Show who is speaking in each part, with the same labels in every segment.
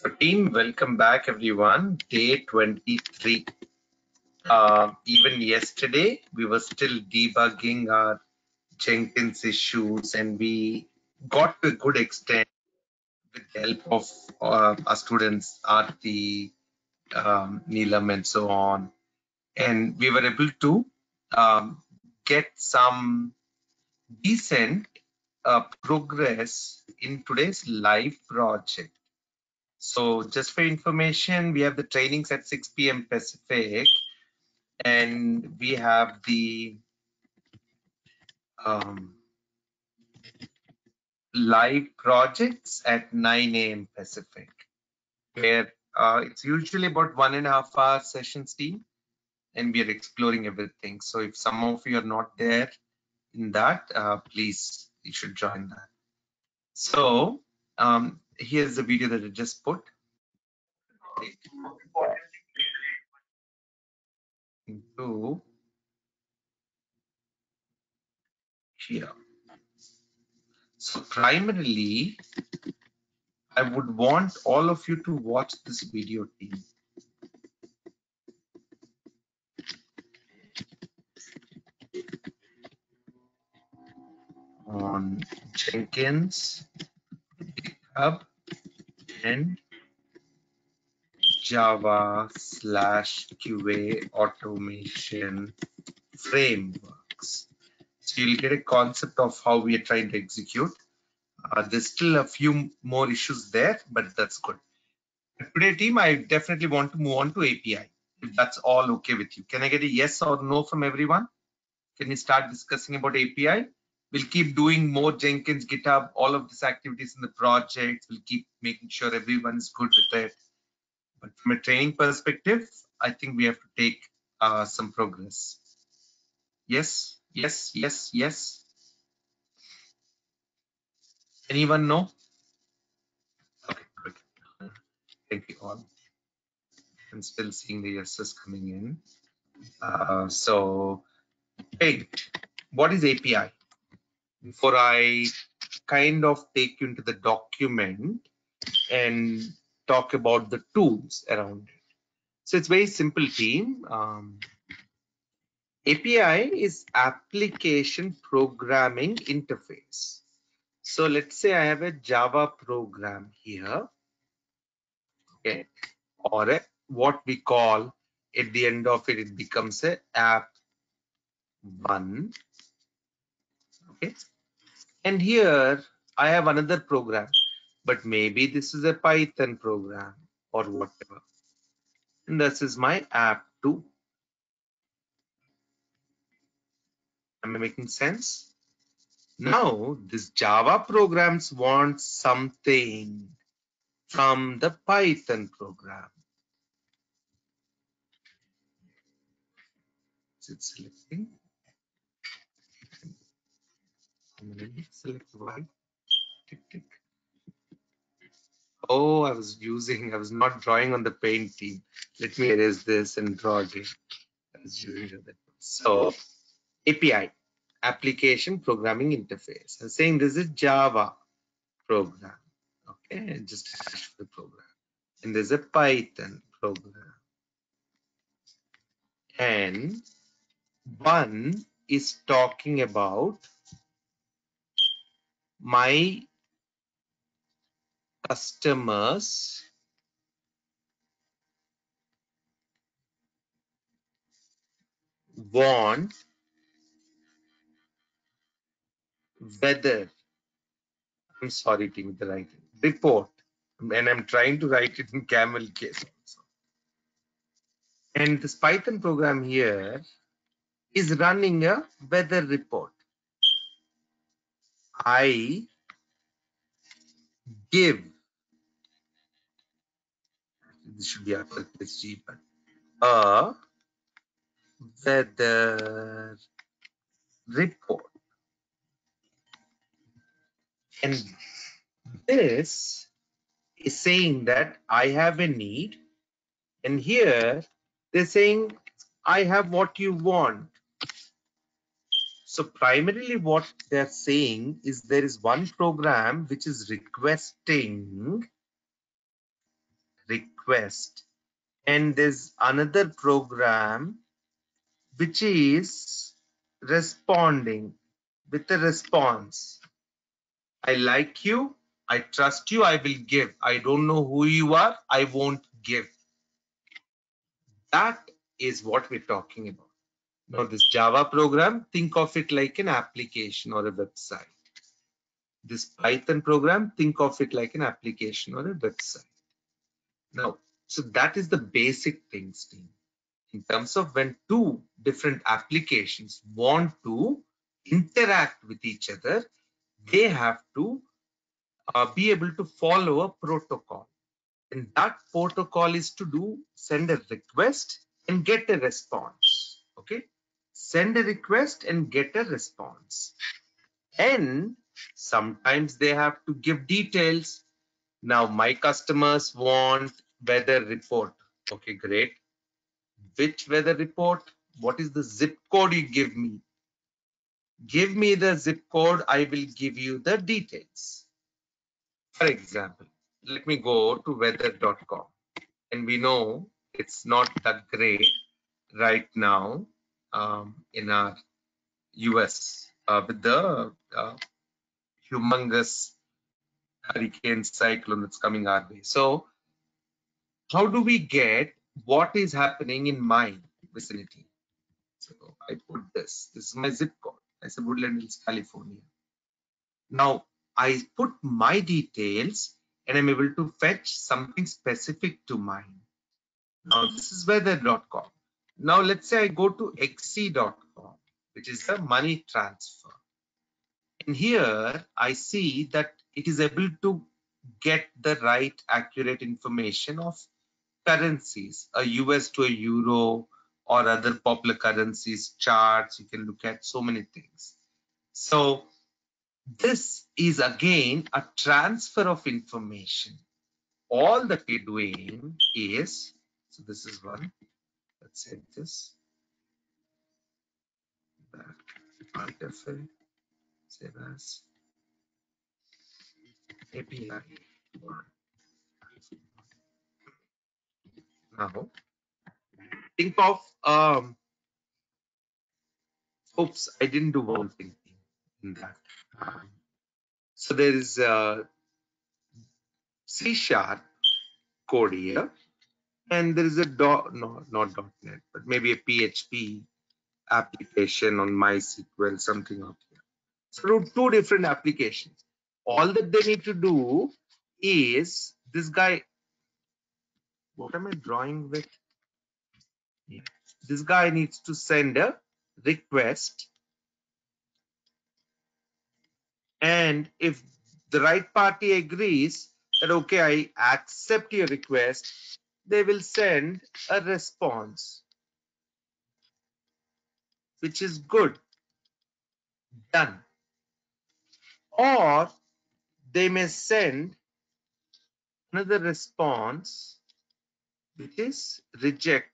Speaker 1: So team, welcome back everyone. Day 23. Uh, even yesterday, we were still debugging our Jenkins issues and we got to a good extent with the help of uh, our students, Arti, um, Neelam and so on. And we were able to um, get some decent uh, progress in today's live project. So just for information, we have the trainings at 6 p.m. Pacific, and we have the um, live projects at 9 a.m. Pacific, where uh, it's usually about one and a half hour sessions team, and we are exploring everything. So if some of you are not there in that, uh, please, you should join that. So um, here's the video that I just put. Into here. So primarily, I would want all of you to watch this video team. on Jenkins, GitHub, and Java slash QA automation frameworks. So you'll get a concept of how we are trying to execute. Uh, there's still a few more issues there, but that's good. Today, team, I definitely want to move on to API. If that's all okay with you. Can I get a yes or no from everyone? Can we start discussing about API? We'll keep doing more Jenkins, GitHub, all of these activities in the project. We'll keep making sure everyone is good with it. But from a training perspective, I think we have to take uh, some progress. Yes, yes, yes, yes. Anyone know? Okay, good. Thank you all. I'm still seeing the yeses coming in. Uh, so, hey, what is API? Before I kind of take you into the document and talk about the tools around it. So it's very simple team. Um, API is application programming interface. So let's say I have a Java program here, okay, or a, what we call at the end of it, it becomes a app one, okay. And here I have another program but maybe this is a Python program or whatever. And this is my app too. Am I making sense? Now this Java programs want something from the Python program. Is it selecting? To select one. Tick, tick. Oh, I was using, I was not drawing on the paint team. Let me erase this and draw again. So API, application programming interface. I'm saying this is Java program. Okay, just hash the program. And there's a Python program. And one is talking about my customers want whether I'm sorry team the writing report and I'm trying to write it in camel case also. And this Python program here is running a weather report. I give this should be uppercase G, but a weather report. And this is saying that I have a need, and here they're saying I have what you want. So primarily what they're saying is there is one program which is requesting request and there's another program which is responding with a response. I like you, I trust you, I will give. I don't know who you are, I won't give. That is what we're talking about. Now this Java program, think of it like an application or a website. This Python program, think of it like an application or a website. Now, so that is the basic things team. In terms of when two different applications want to interact with each other, they have to uh, be able to follow a protocol. And that protocol is to do send a request and get a response. Send a request and get a response. And sometimes they have to give details. Now my customers want weather report. Okay, great. Which weather report? What is the zip code you give me? Give me the zip code, I will give you the details. For example, let me go to weather.com and we know it's not that great right now um, in our US uh, with the uh, humongous hurricane cyclone that's coming our way. So how do we get what is happening in my vicinity? So I put this, this is my zip code. I said Woodland Hills, California. Now I put my details and I'm able to fetch something specific to mine. Now this is weather.com. Now let's say I go to xe.com, which is the money transfer. And here I see that it is able to get the right accurate information of currencies, a US to a euro or other popular currencies, charts, you can look at so many things. So this is again a transfer of information. All that we're doing is, so this is one, say this, that, RFA, save as API. Now, think of, um, oops, I didn't do one thing in that. Um, so there is a C sharp code here, and there is a dot, no, not .NET, but maybe a PHP application on MySQL, something up here. So two different applications. All that they need to do is this guy. What am I drawing with? This guy needs to send a request and if the right party agrees that okay i accept your request they will send a response which is good. Done. Or they may send another response which is reject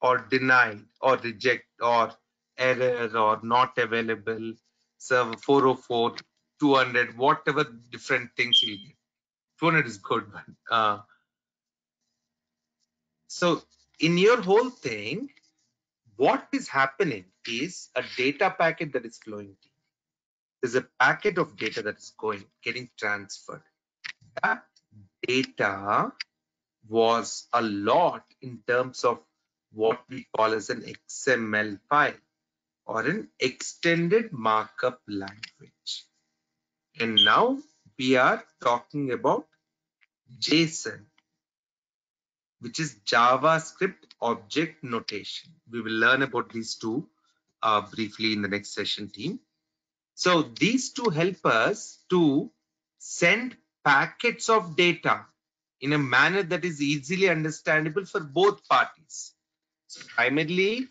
Speaker 1: or denied or reject or error or not available server 404 200 whatever different things you get 200 is good but uh, so in your whole thing what is happening is a data packet that is flowing to there's a packet of data that is going getting transferred. That data was a lot in terms of what we call as an xml file or an extended markup language. And now we are talking about JSON, which is JavaScript object notation. We will learn about these two uh, briefly in the next session team. So these two help us to send packets of data in a manner that is easily understandable for both parties. So primarily,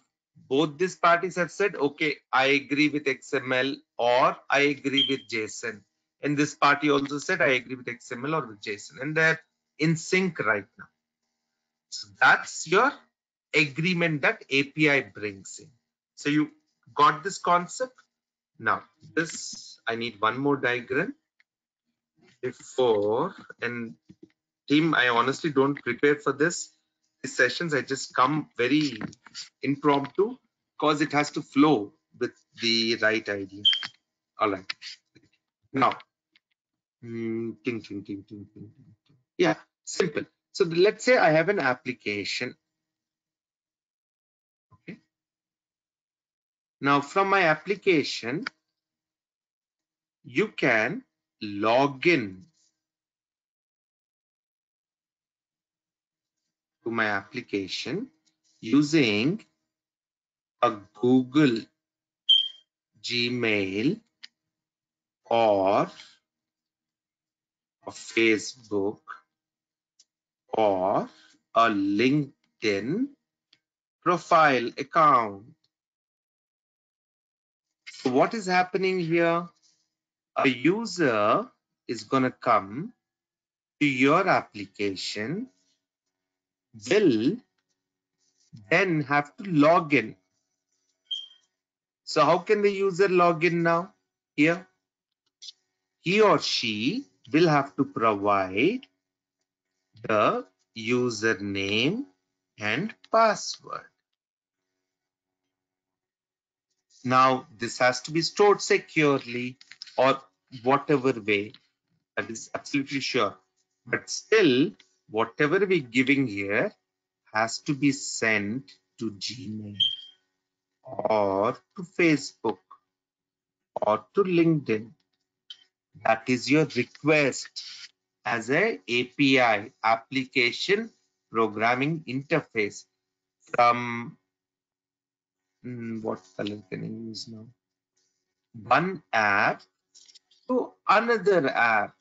Speaker 1: both these parties have said, okay, I agree with XML or I agree with JSON and this party also said i agree with xml or with json and they're in sync right now so that's your agreement that api brings in so you got this concept now this i need one more diagram before and team, I honestly don't prepare for this. These sessions, I just come very impromptu because it has to flow with the right idea. All right. Now, mm, yeah, simple. So let's say I have an application. Okay. Now from my application, you can log in to my application using a Google Gmail or a Facebook or a LinkedIn profile account. So what is happening here? A user is going to come to your application, will then have to log in. So how can the user log in now? Here, he or she will have to provide the username and password. Now this has to be stored securely or whatever way that is absolutely sure. But still whatever we're giving here has to be sent to Gmail or to Facebook or to LinkedIn. That is your request as a API application programming interface from hmm, what color can I use now? One app to another app.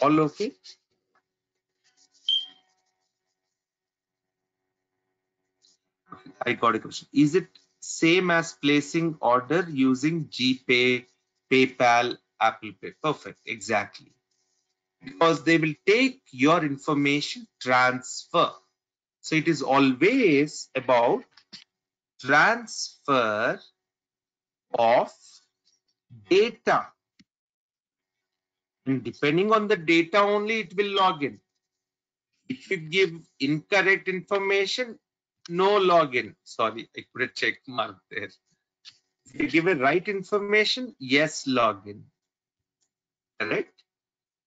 Speaker 1: All okay? I got a question. Is it same as placing order using GPay, PayPal, Apple Pay? Perfect, exactly. Because they will take your information transfer. So it is always about transfer of data. And depending on the data only, it will log in. If you give incorrect information, no login. Sorry, I put a check mark there. If you give a right information, yes, login. Correct?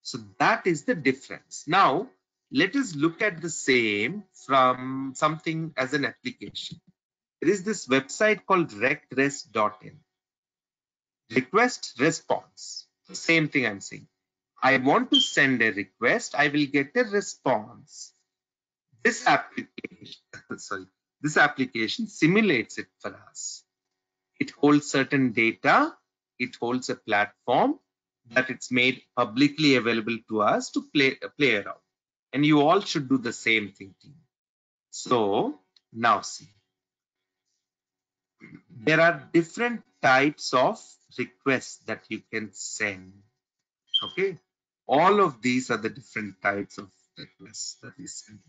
Speaker 1: So that is the difference. Now, let us look at the same from something as an application. There is this website called reqres.in. Request response. The Same thing I'm saying. I want to send a request. I will get a response this application, sorry, this application simulates it for us. It holds certain data. It holds a platform that it's made publicly available to us to play, play around. And you all should do the same thing. Team. So now see. There are different types of requests that you can send. Okay. All of these are the different types of requests that we send.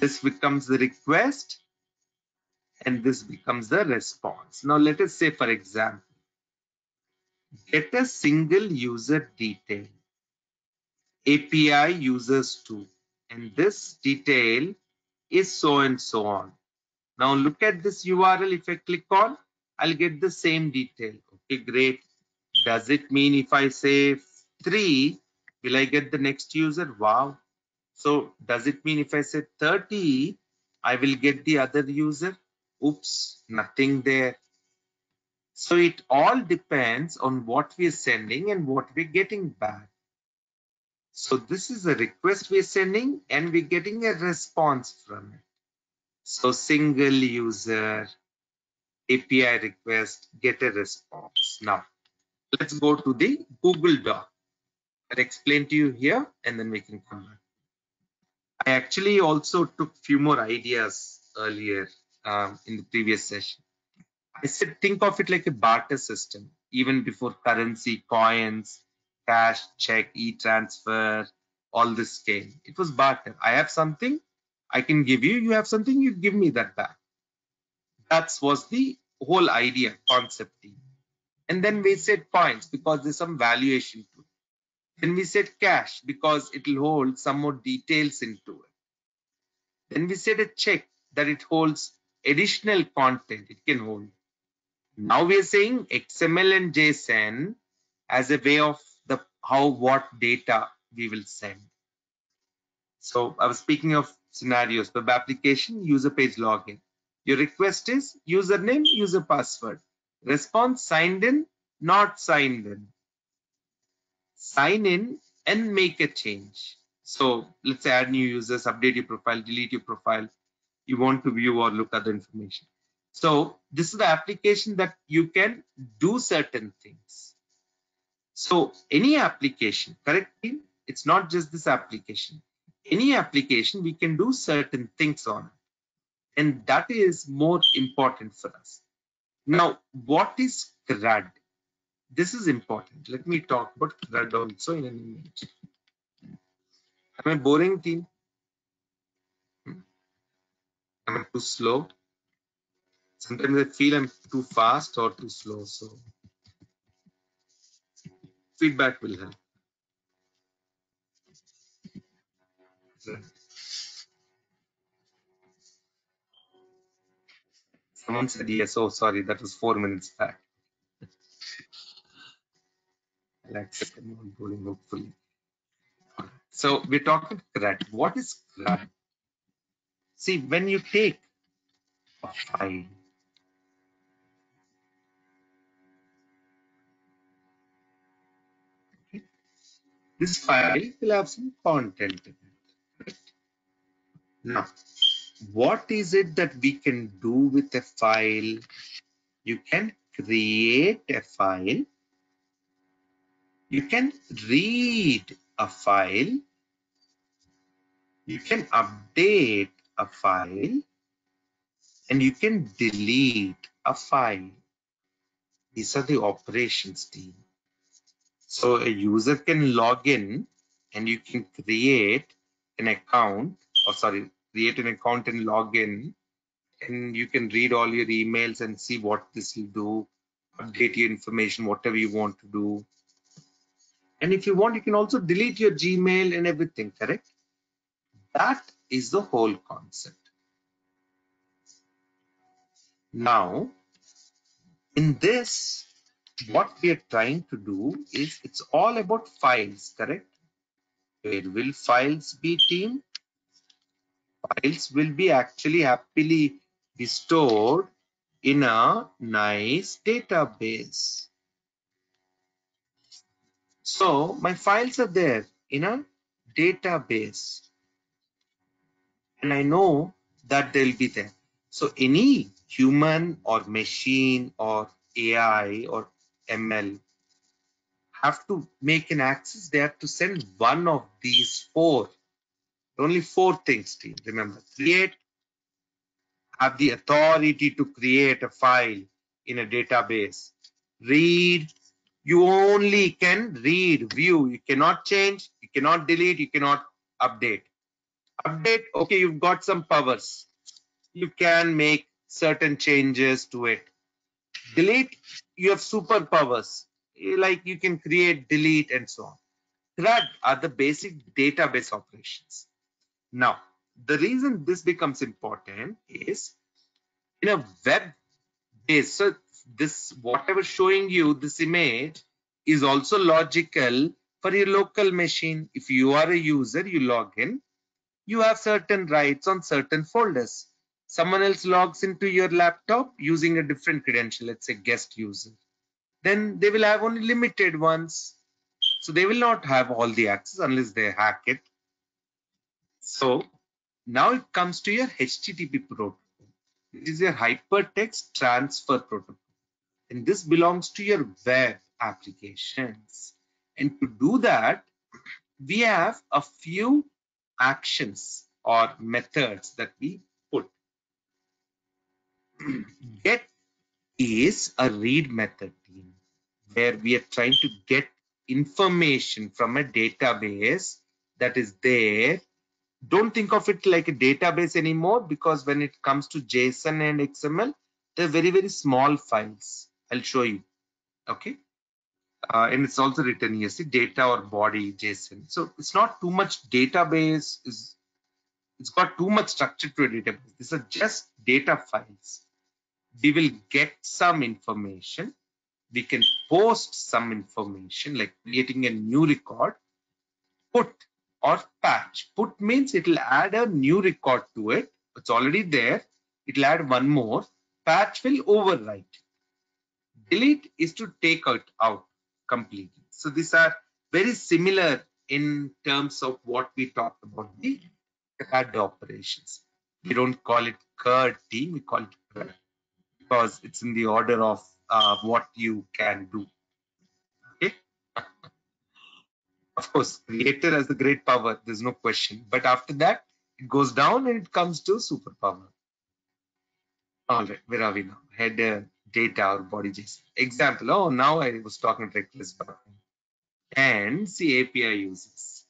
Speaker 1: This becomes the request and this becomes the response. Now let us say, for example, get a single user detail, API users to, and this detail is so and so on. Now look at this URL. If I click on, I'll get the same detail. Okay, great. Does it mean if I say three, will I get the next user? Wow. So does it mean if I say 30, I will get the other user? Oops, nothing there. So it all depends on what we're sending and what we're getting back. So this is a request we're sending and we're getting a response from it. So single user API request, get a response. Now, let's go to the Google Doc. I'll explain to you here and then we can come back. I actually also took few more ideas earlier um, in the previous session. I said think of it like a barter system, even before currency, coins, cash, check, e-transfer, all this came. It was barter. I have something, I can give you. You have something, you give me that back. That was the whole idea, concept. And then we said points because there's some valuation to it. Then we said cash because it will hold some more details into it. Then we said a check that it holds additional content it can hold. Now we are saying XML and JSON as a way of the how what data we will send. So I was speaking of scenarios, web application, user page login. Your request is username, user password. Response signed in, not signed in. Sign in and make a change. So let's say add new users, update your profile, delete your profile. You want to view or look at the information. So this is the application that you can do certain things. So any application, correctly, it's not just this application. Any application, we can do certain things on it. And that is more important for us. Now, what is CRUD? This is important. Let me talk about CRUD also in an image. Am I boring team? Am too slow? Sometimes I feel I'm too fast or too slow. So feedback will help. Someone said yes. Oh, sorry, that was four minutes back. I'll accept bowling, hopefully. So we're talking CRUD. What is CRUD? See, when you take a file, this file will have some content in it. Now, what is it that we can do with a file? You can create a file. You can read a file. You can update a file and you can delete a file. These are the operations team. So a user can log in and you can create an account or sorry, create an account and log in and you can read all your emails and see what this will do, update your information, whatever you want to do. And if you want, you can also delete your Gmail and everything, correct? That is the whole concept. Now, in this, what we are trying to do is it's all about files, correct? Where will files be team? Files will be actually happily be stored in a nice database. So my files are there in a database and I know that they'll be there. So any human or machine or AI or ML have to make an access, they have to send one of these four. Only four things, team. Remember, create, have the authority to create a file in a database. Read, you only can read, view. You cannot change, you cannot delete, you cannot update. Update, okay, you've got some powers. You can make certain changes to it. Delete, you have superpowers. Like you can create, delete, and so on. CRUD are the basic database operations. Now, the reason this becomes important is in a web base. So this whatever showing you this image is also logical for your local machine. If you are a user, you log in, you have certain rights on certain folders. Someone else logs into your laptop using a different credential, let's say guest user. Then they will have only limited ones. So they will not have all the access unless they hack it. So now it comes to your HTTP protocol. It is your hypertext transfer protocol. And this belongs to your web applications. And to do that, we have a few actions or methods that we put. get is a read method team where we are trying to get information from a database that is there. Don't think of it like a database anymore because when it comes to JSON and XML, they're very, very small files. I'll show you. Okay. Uh, and it's also written here, see data or body JSON. So it's not too much database is it's got too much structure to a database. These are just data files. We will get some information. We can post some information like creating a new record, put or patch. Put means it will add a new record to it. It's already there. It will add one more. Patch will overwrite. Delete is to take it out completely. So these are very similar in terms of what we talked about the CRUD operations. We don't call it CRUD team, we call it CRUD because it's in the order of uh, what you can do. Okay. of course, creator has the great power, there's no question. But after that, it goes down and it comes to superpower. All right, where are we now? Header, data, or body JSON. Example, oh, now I was talking reqres button. And see API users.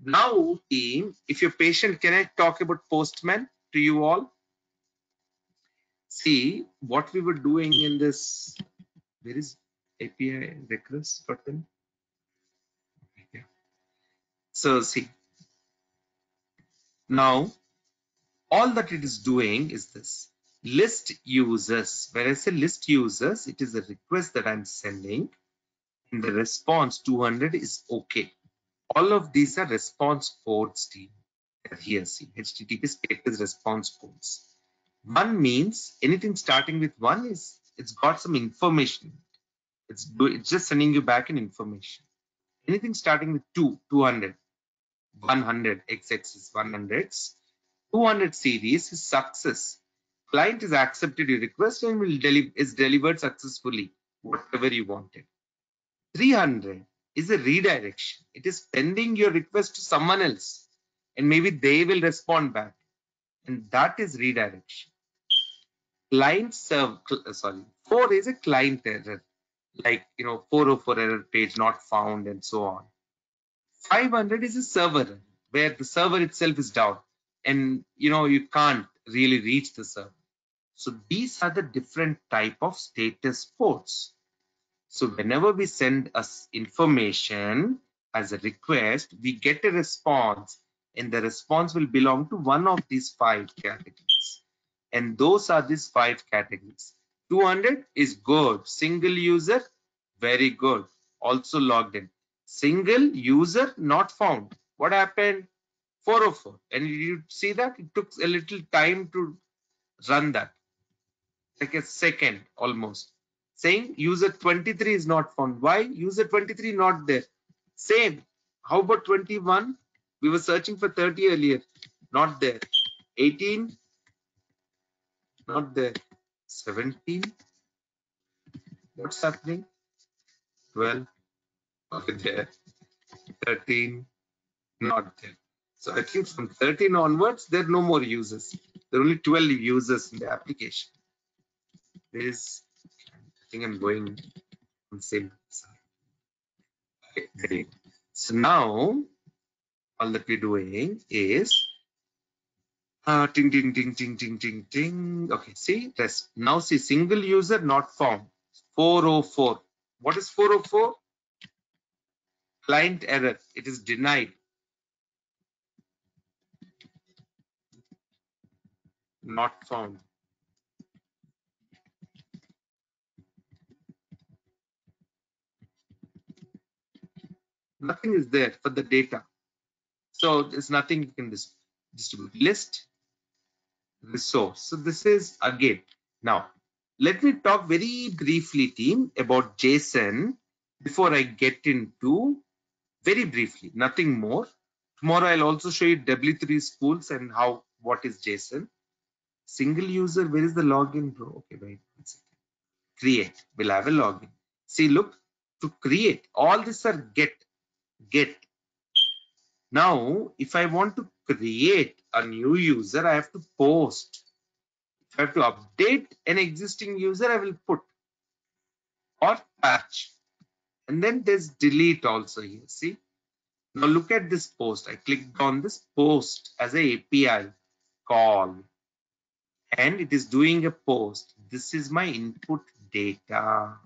Speaker 1: Now, team, if you're patient, can I talk about Postman to you all? See what we were doing in this. Where is API request button? Yeah. So see, now all that it is doing is this list users. When I say list users, it is a request that I'm sending and the response 200 is okay. All of these are response codes team. Here see HTTP status response codes. One means anything starting with one is it's got some information. It's, it's just sending you back an information. Anything starting with two, 200, 100, XX is 100s, 200 series is success. Client is accepted your request and will deliver is delivered successfully, whatever you wanted. 300 is a redirection. It is sending your request to someone else and maybe they will respond back. And that is redirection. Client serve, uh, sorry, 4 is a client error, like, you know, 404 error page not found and so on. 500 is a server where the server itself is down and, you know, you can't really reach the server. So these are the different type of status ports. So whenever we send us information as a request, we get a response and the response will belong to one of these five categories. And those are these five categories. 200 is good. Single user, very good. Also logged in. Single user not found. What happened? 404. And you see that it took a little time to run that. Like a second almost saying user 23 is not found. Why? User 23 not there. Same. How about 21? We were searching for 30 earlier. Not there. 18. Not there. 17. What's happening? 12. Okay, there. 13. Not there. So I think from 13 onwards, there are no more users. There are only 12 users in the application. Is I think I'm going on same side. Okay, so now all that we're doing is uh, ting ting ting ting ting ting ting. Okay, see this now see single user not found 404. What is 404? Client error. It is denied. Not found. Nothing is there for the data. So there's nothing you can distribute. List resource. So this is again. Now, let me talk very briefly, team, about JSON before I get into very briefly, nothing more. Tomorrow I'll also show you W3 schools and how what is JSON. Single user, where is the login, bro? Okay, wait. one second Create. We'll have a login. See, look, to create, all these are get get. Now, if I want to create a new user, I have to post. If I have to update an existing user, I will put or patch. And then there's delete also here. See? Now look at this post. I clicked on this post as a API call. And it is doing a post. This is my input data.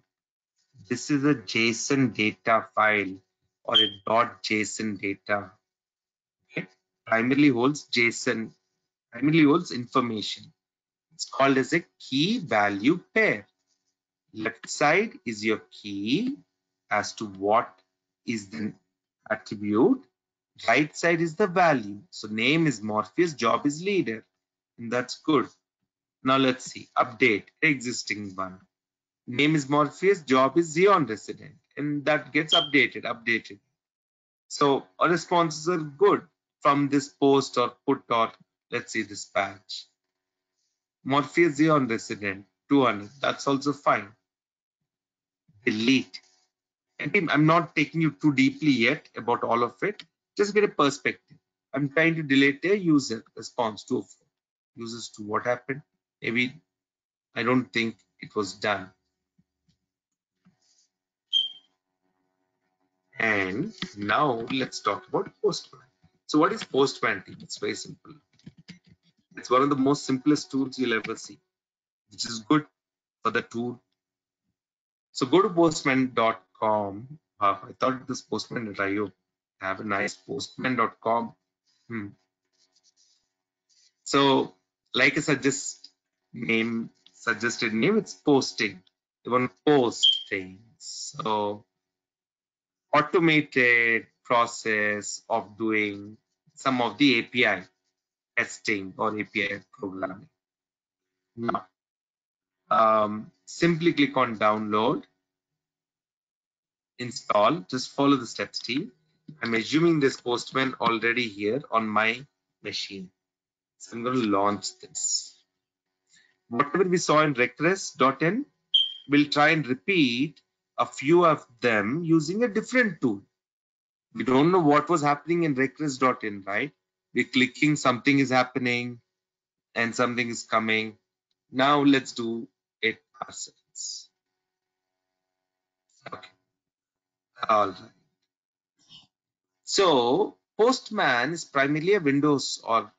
Speaker 1: this is a JSON data file or a dot JSON data. Okay, primarily holds JSON, primarily holds information. It's called as a key value pair. Left side is your key as to what is the attribute. Right side is the value. So name is Morpheus, job is leader. And that's good. Now let's see, update existing one. Name is Morpheus, job is Zion resident. And that gets updated, updated. So our responses are good from this post or put or let's see this patch. Morpheus Zion resident 200, that's also fine. Delete. And I'm not taking you too deeply yet about all of it. Just get a perspective. I'm trying to delete a user response to users to what happened maybe I don't think it was done. And now let's talk about Postman. So what is Postman? It's very simple. It's one of the most simplest tools you'll ever see, which is good for the tool. So go to postman.com. Uh, I thought this postman.io have a nice postman.com. Hmm. So like I suggest name suggested name it's posting you want to post things so automated process of doing some of the api testing or api programming. Now um, simply click on download install just follow the steps team i'm assuming this postman already here on my machine. So i'm going to launch this. Whatever we saw in reqres.in, we'll try and repeat a few of them using a different tool. We don't know what was happening in reqres.in, right? We're clicking, something is happening and something is coming. Now let's do it ourselves. Okay. All right. So Postman is primarily a Windows or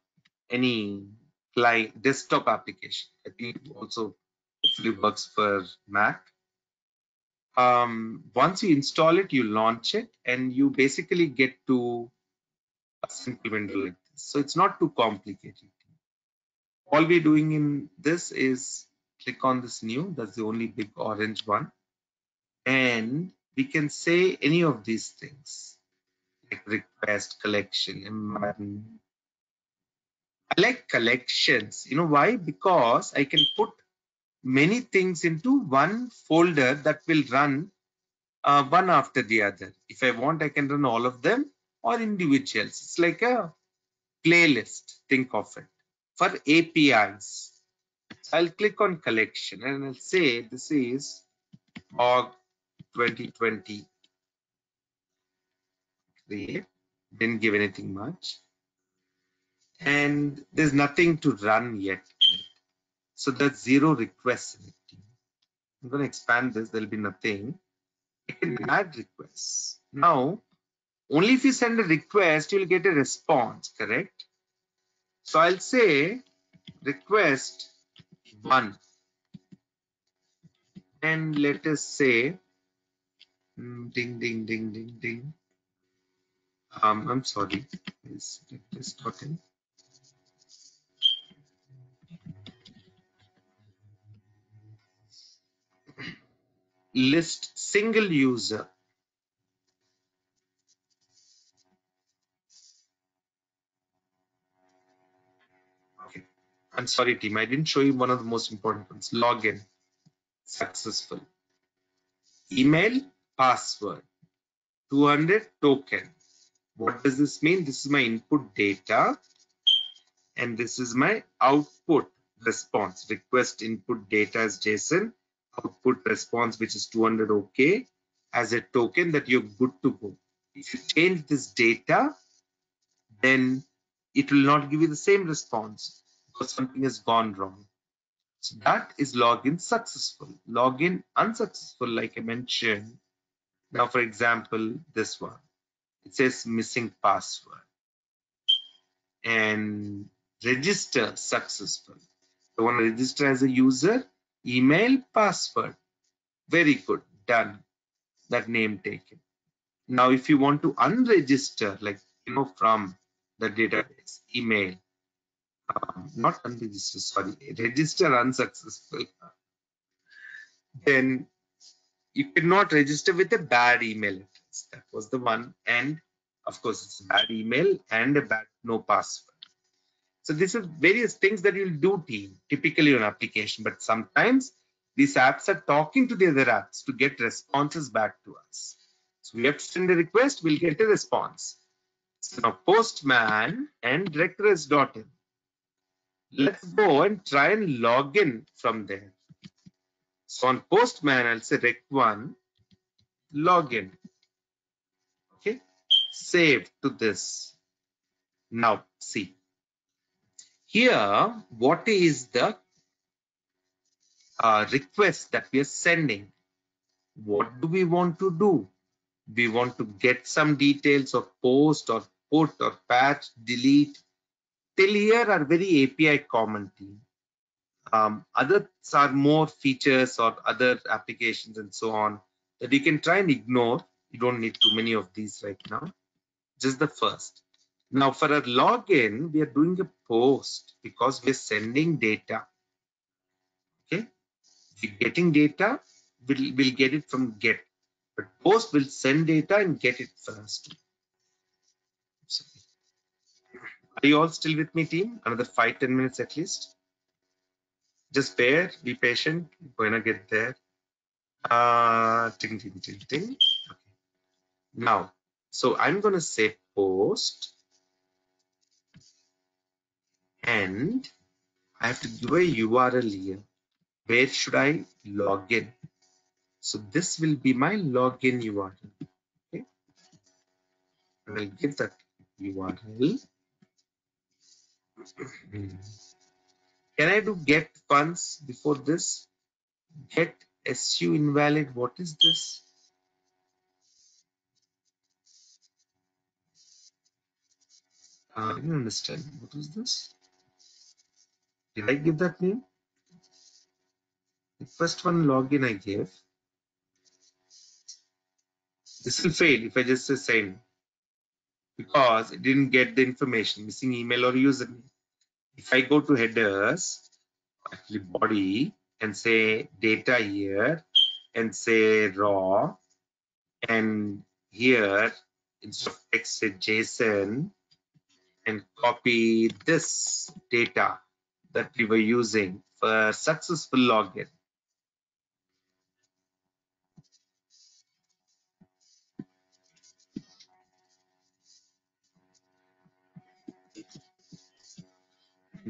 Speaker 1: any client desktop application. I think it also hopefully works for Mac. Um, once you install it, you launch it, and you basically get to a simple window like this. So it's not too complicated. All we're doing in this is click on this new, that's the only big orange one. And we can say any of these things like request, collection, I like collections. You know why? Because I can put many things into one folder that will run uh, one after the other. If I want, I can run all of them or individuals. It's like a playlist. Think of it for APIs. I'll click on collection and I'll say this is org 2020 create. Didn't give anything much and there's nothing to run yet. So that's zero requests in it. I'm going to expand this, there'll be nothing. I can add requests. Now, only if you send a request, you'll get a response, correct? So I'll say request one. And let us say mm, ding, ding, ding, ding, ding. Um, I'm sorry. Is this button? List single user. Okay. I'm sorry team. I didn't show you one of the most important ones. Login. Successful. Email password. 200 token. What does this mean? This is my input data. And this is my output response. Request input data as json output response, which is 200 OK, as a token that you're good to go. If you change this data, then it will not give you the same response because something has gone wrong. So that is login successful. Login unsuccessful, like I mentioned. Now, for example, this one, it says missing password and register successful. I want to register as a user email password very good done that name taken. Now, if you want to unregister, like, you know, from the database, email, um, not unregister, sorry, register unsuccessful, then you cannot register with a bad email address. That was the one. And of course, it's a bad email and a bad no password. So these are various things that you'll do typically on application, but sometimes these apps are talking to the other apps to get responses back to us. So we have to send a request, we'll get a response. So now postman and reqres.in. Let's go and try and log in from there. So on postman, I'll say rec1 login. Okay, save to this. Now see here, what is the uh, request that we are sending? What do we want to do? We want to get some details of post or put or patch, delete. Till here are very API common team. Um, others are more features or other applications and so on that you can try and ignore. You don't need too many of these right now. Just the first. Now for a login, we are doing a post because we're sending data. Okay, we're getting data, we'll, we'll get it from get. But post will send data and get it first. Are you all still with me, team? Another five, 10 minutes at least. Just bear, be patient. We're gonna get there. Uh, ting, ting, ting, ting. Okay. Now, so I'm gonna say post and I have to give a URL here. Where should I log in? So this will be my login URL. Okay. I'll give that URL. Can I do get funds before this? Get SU invalid. What is this? Uh, I didn't understand. What is this? Did I give that name? The first one login I gave. This will fail if I just say send because it didn't get the information, missing email or username. If I go to headers, actually body, and say data here, and say raw, and here instead of text say JSON, and copy this data that we were using for successful login.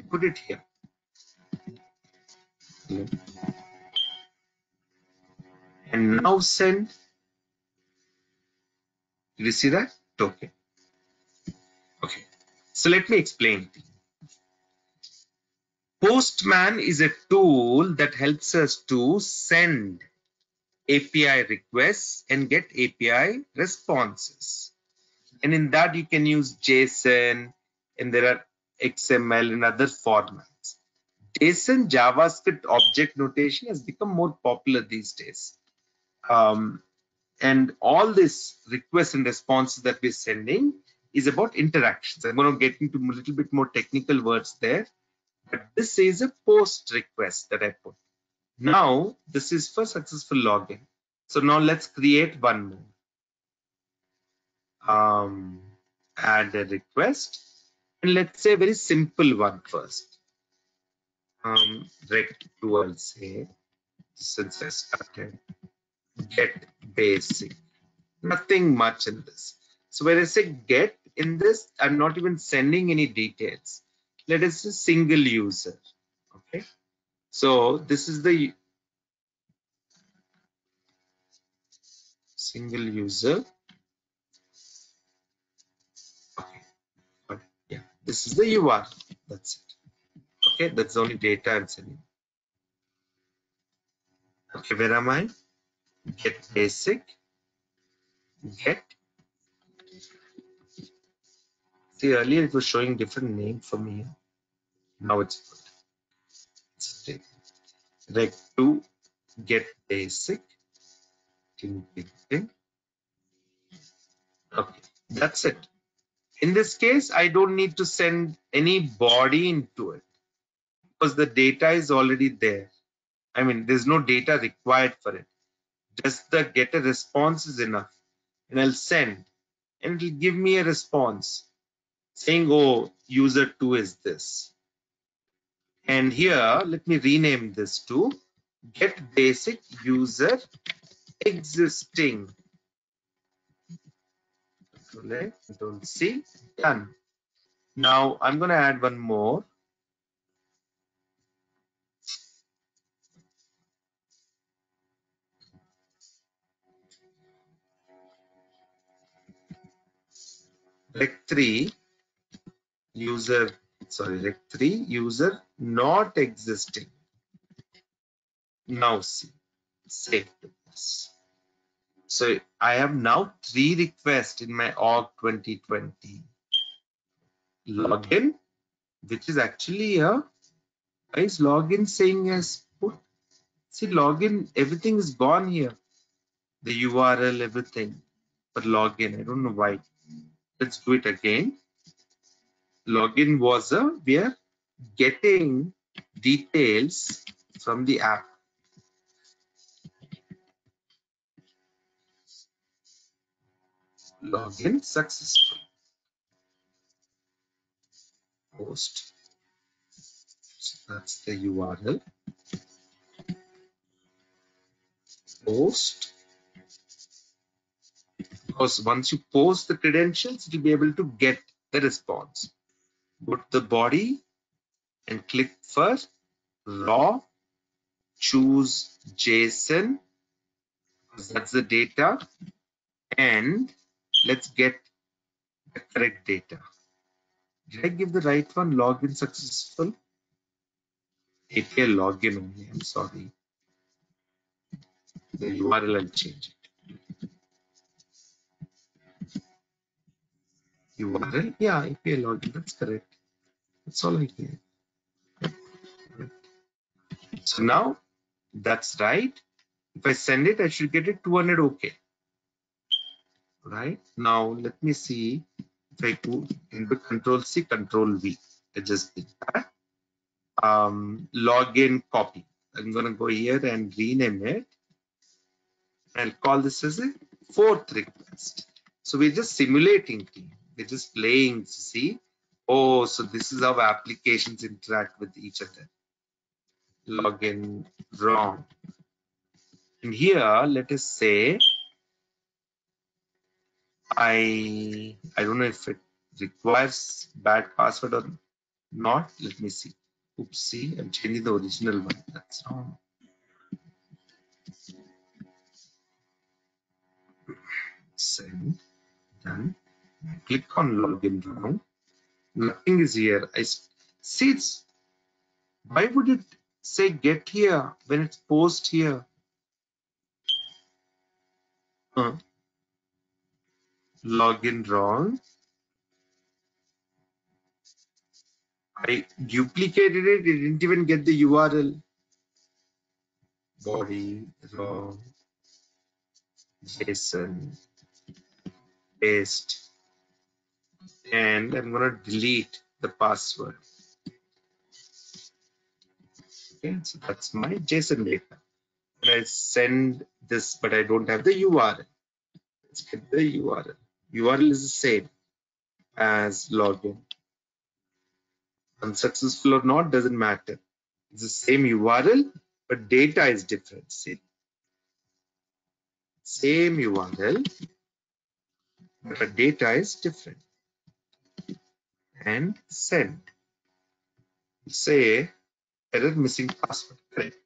Speaker 1: Put it here. And now send. Did you see that? Okay. Okay. So let me explain. Postman is a tool that helps us to send API requests and get API responses. And in that you can use JSON and there are XML and other formats. JSON JavaScript object notation has become more popular these days. Um, and all this requests and responses that we're sending is about interactions. I'm going to get into a little bit more technical words there this is a post request that I put. Now, this is for successful login. So now let's create one more. Um, add a request and let's say a very simple one first. Um, rect2 I'll say since I started get basic. Nothing much in this. So when I say get in this, I'm not even sending any details let us say single user. Okay. So this is the single user. Okay. But yeah. This is the URL that's it. Okay. That's only data I'm sending. Okay. Where am I? Get basic. Get See, earlier it was showing different name for me. Now it's good. It's rec2 get basic. Okay, that's it. In this case, I don't need to send any body into it because the data is already there. I mean, there's no data required for it. Just the get a response is enough. And I'll send and it'll give me a response saying, oh, user two is this. And here, let me rename this to get basic user existing. Don't see, done. Now I'm going to add one more. Rec 3 user sorry rec 3 user not existing. Now see save this. So i have now three requests in my org 2020 login which is actually a is login saying as put see login everything is gone here. The url everything but login i don't know why. Let's do it again login was a we are getting details from the app. Login successful. Post. So that's the url post. Because once you post the credentials you'll be able to get the response go to the body and click first. Raw. Choose json because that's the data. And let's get the correct data. Did i give the right one? Login successful? Api login only. I'm sorry. The url i'll change it URL. Yeah, API login. That's correct. That's all I get. So now that's right. If I send it, I should get it 200 OK. Right now, let me see if I go into Control C, Control V. I just did that. Um, login copy. I'm going to go here and rename it. I'll call this as a fourth request. So we're just simulating team. We're just playing to see Oh, so this is how applications interact with each other. Login wrong. And here, let us say I I don't know if it requires bad password or not. Let me see. Oopsie, I'm changing the original one. That's wrong. Send. Done. Click on login wrong nothing is here. I see it's why would it say get here when it's post here? Huh. Login wrong. I duplicated it, it didn't even get the URL. Body wrong. JSON paste and I'm going to delete the password. Okay, so that's my JSON data. And I send this, but I don't have the URL. Let's get the URL. URL is the same as login. Unsuccessful or not doesn't matter. It's the same URL, but data is different. See, same URL, but data is different and send. Say error missing password. Correct.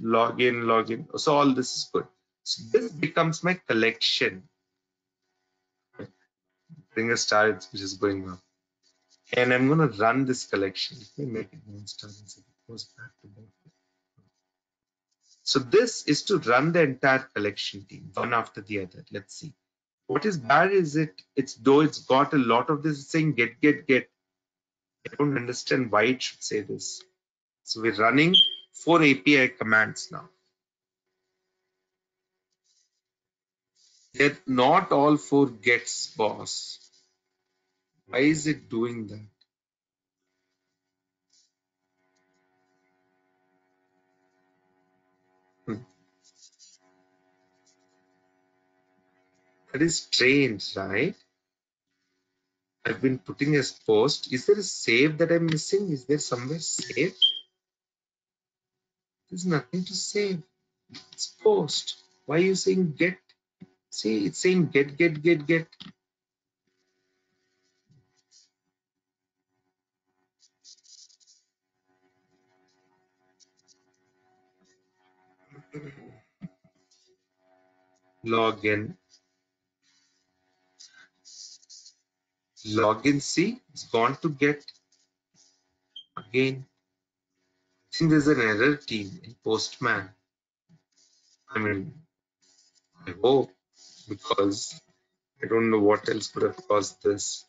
Speaker 1: Login, login. So all this is good. So this becomes my collection. Bring a star which is going up. And I'm going to run this collection. Let me make it one star it goes back to back. So this is to run the entire collection team, one after the other. Let's see. What is bad is it, it's though it's got a lot of this saying get, get, get. I don't understand why it should say this. So we're running four API commands now. That not all four gets, boss. Why is it doing that? That is strange, right? I've been putting as post. Is there a save that I'm missing? Is there somewhere save? There's nothing to save. It's post. Why are you saying get? See, it's saying get, get, get, get. Login. Login, see, it's gone to get. Again, I think there's an error team in Postman. I mean, I hope because I don't know what else could have caused this.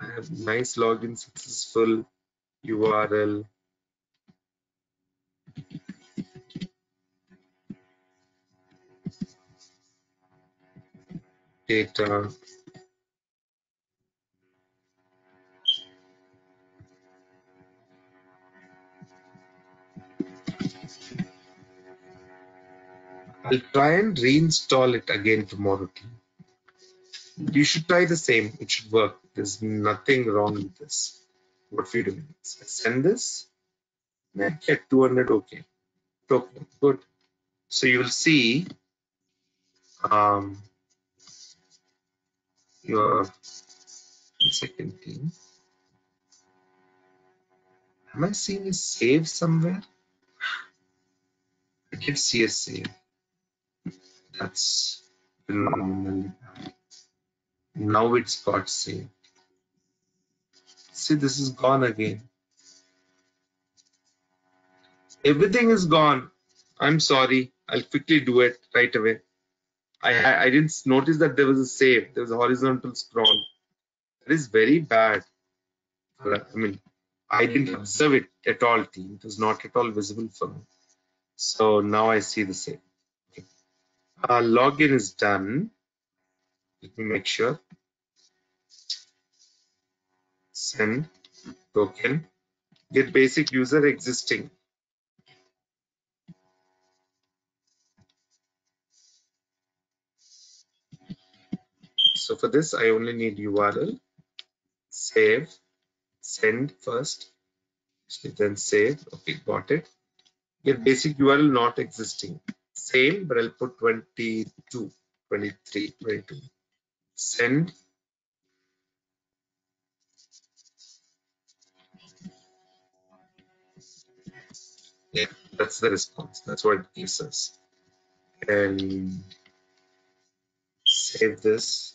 Speaker 1: I have nice login successful URL. Data. I'll try and reinstall it again tomorrow. You should try the same. It should work. There's nothing wrong with this. What we do is send this. And get 200 okay. Token. Good. So you will see um, your second thing. Am I seeing a save somewhere? I can see a save. That's. Now it's got saved. See, this is gone again. Everything is gone. I'm sorry. I'll quickly do it right away. I, I didn't notice that there was a save. There was a horizontal scroll. That is very bad. I mean, I didn't observe it at all, team. It was not at all visible for me. So now I see the same. Uh, login is done. Let me make sure. Send token. Get basic user existing. So for this, I only need URL, save, send first, then save. Okay, got it. Get basic URL not existing. Same, but I'll put 22, 23, 22. Send. Yeah, that's the response. That's what it gives us. And save this.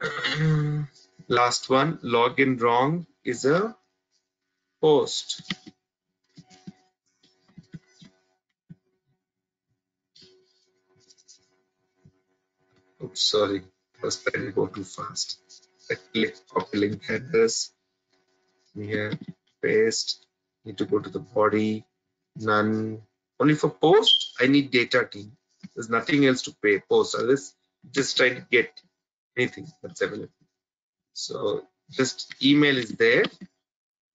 Speaker 1: Last one, login wrong is a post. Sorry, was trying to go too fast. I click copy link address here, paste. Need to go to the body, none. Only for post, I need data team. There's nothing else to pay post. Unless just try to get anything that's available. So just email is there,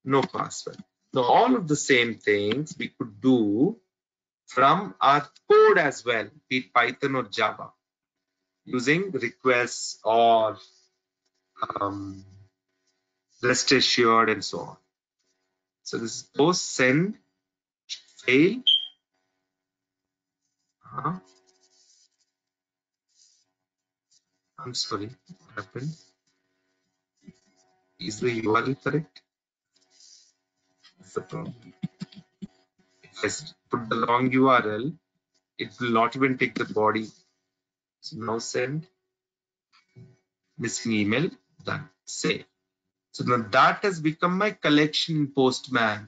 Speaker 1: no password. Now all of the same things we could do from our code as well, be it Python or Java, using requests or um, rest assured and so on. So this is post send fail. Uh -huh. I'm sorry, what happened? Is the URL correct? That's the problem. If I put the wrong URL, it will not even take the body. So now send missing email done. Save. So now that has become my collection in Postman.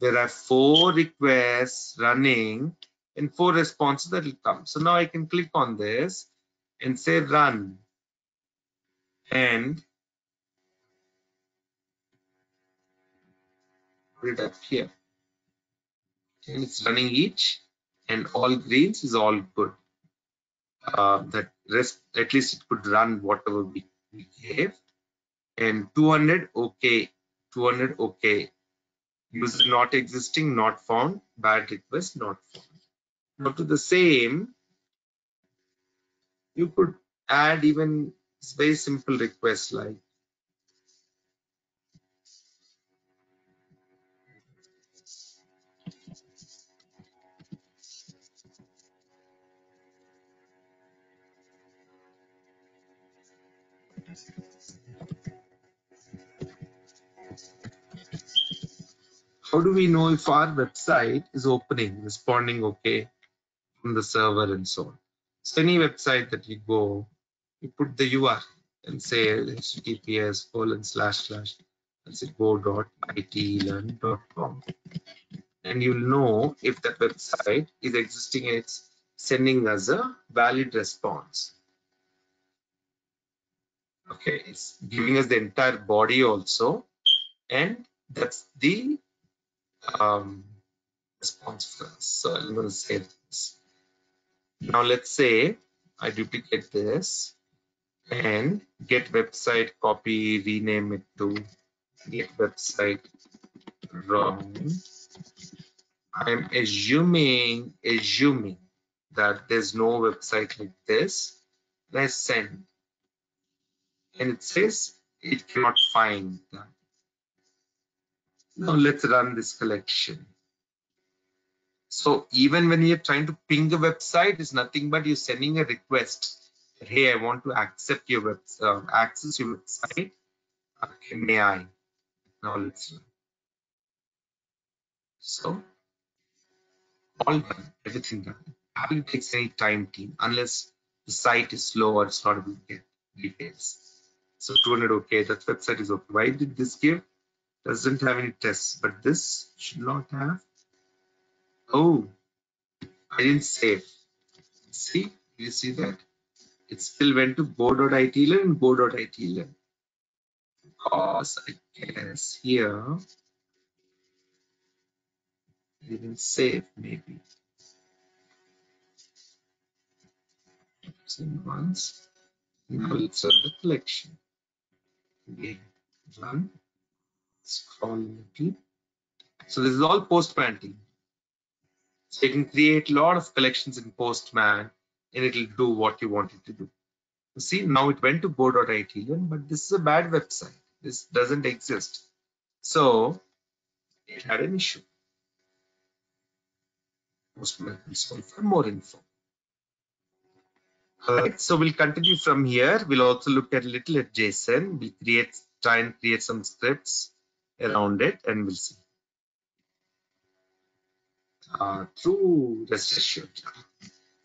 Speaker 1: There are four requests running and four responses that will come. So now I can click on this and say run and put it up here and it's running each and all greens is all good. Uh, that rest at least it could run whatever we, we gave. And 200 okay, 200 okay. User not existing, not found, bad request, not found. Now to the same, you could add even very simple requests like how do we know if our website is opening, responding okay from the server and so on? So any website that you go, you put the URL and say https colon slash slash let's say go.itelearn.com and you'll know if that website is existing and it's sending us a valid response. Okay, it's giving us the entire body also, and that's the um, us. So I'm going to save this. Now let's say I duplicate this and get website copy, rename it to get website wrong. I'm assuming, assuming that there's no website like this. Let's send. And it says it cannot find that. Now let's run this collection. So even when you're trying to ping a website, it's nothing but you're sending a request. Hey, I want to accept your web, uh, access your website. Okay, may I? Now let's run. So all done, everything done. Hardly takes any time, team, unless the site is slow or it's not able to get details. So 200 okay, that website is okay. Why did this give? Doesn't have any tests, but this should not have. Oh, I didn't save. See, you see that? It still went to go.itelearn and go.itelearn. Because I guess here I didn't save maybe. Same once. Now let's run the collection. Again, run scroll. So this is all Postman team. So you can create a lot of collections in Postman and it will do what you want it to do. You see, now it went to go.itelearn, but this is a bad website. This doesn't exist. So it had an issue. Postman console for more info. Alright, so we'll continue from here. We'll also look at a little at JSON. We'll create, try and create some scripts around it and we'll see. Uh, through rest assured.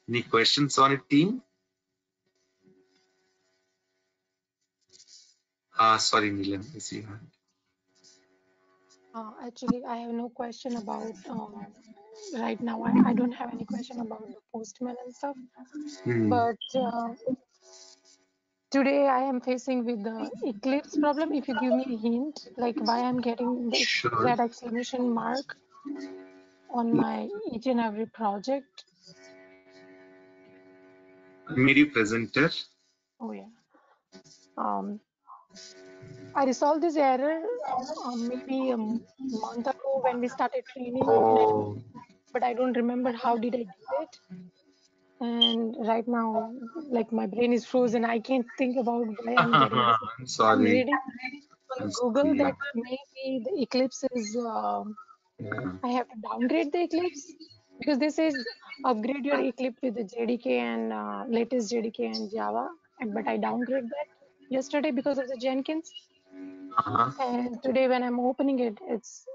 Speaker 1: Any questions on it, team? Uh, sorry, Neelam, I see your hand.
Speaker 2: Uh, actually, I have no question about um, right now. I, I don't have any question about the postman and stuff.
Speaker 1: Hmm.
Speaker 2: But uh, today I am facing with the eclipse problem. If you give me a hint, like why I'm getting the
Speaker 1: Sure.
Speaker 2: that exclamation mark on my each and every project.
Speaker 1: Made you presenter.
Speaker 2: Oh yeah. Um, I resolved this error uh, maybe a month ago when we started training,
Speaker 1: Oh,
Speaker 2: but I don't remember how did I do it. And right now, like my brain is frozen. I can't think about why I'm this.
Speaker 1: I'm
Speaker 2: I'm reading
Speaker 1: I'm
Speaker 2: Google
Speaker 1: sorry.
Speaker 2: that maybe the Eclipse is, um
Speaker 1: Yeah.
Speaker 2: I have to downgrade the Eclipse because this is upgrade your Eclipse with the JDK and uh, latest JDK and Java. And, but I downgrade that yesterday because of the Jenkins.
Speaker 1: Uh-huh.
Speaker 2: And today when I'm opening it, it's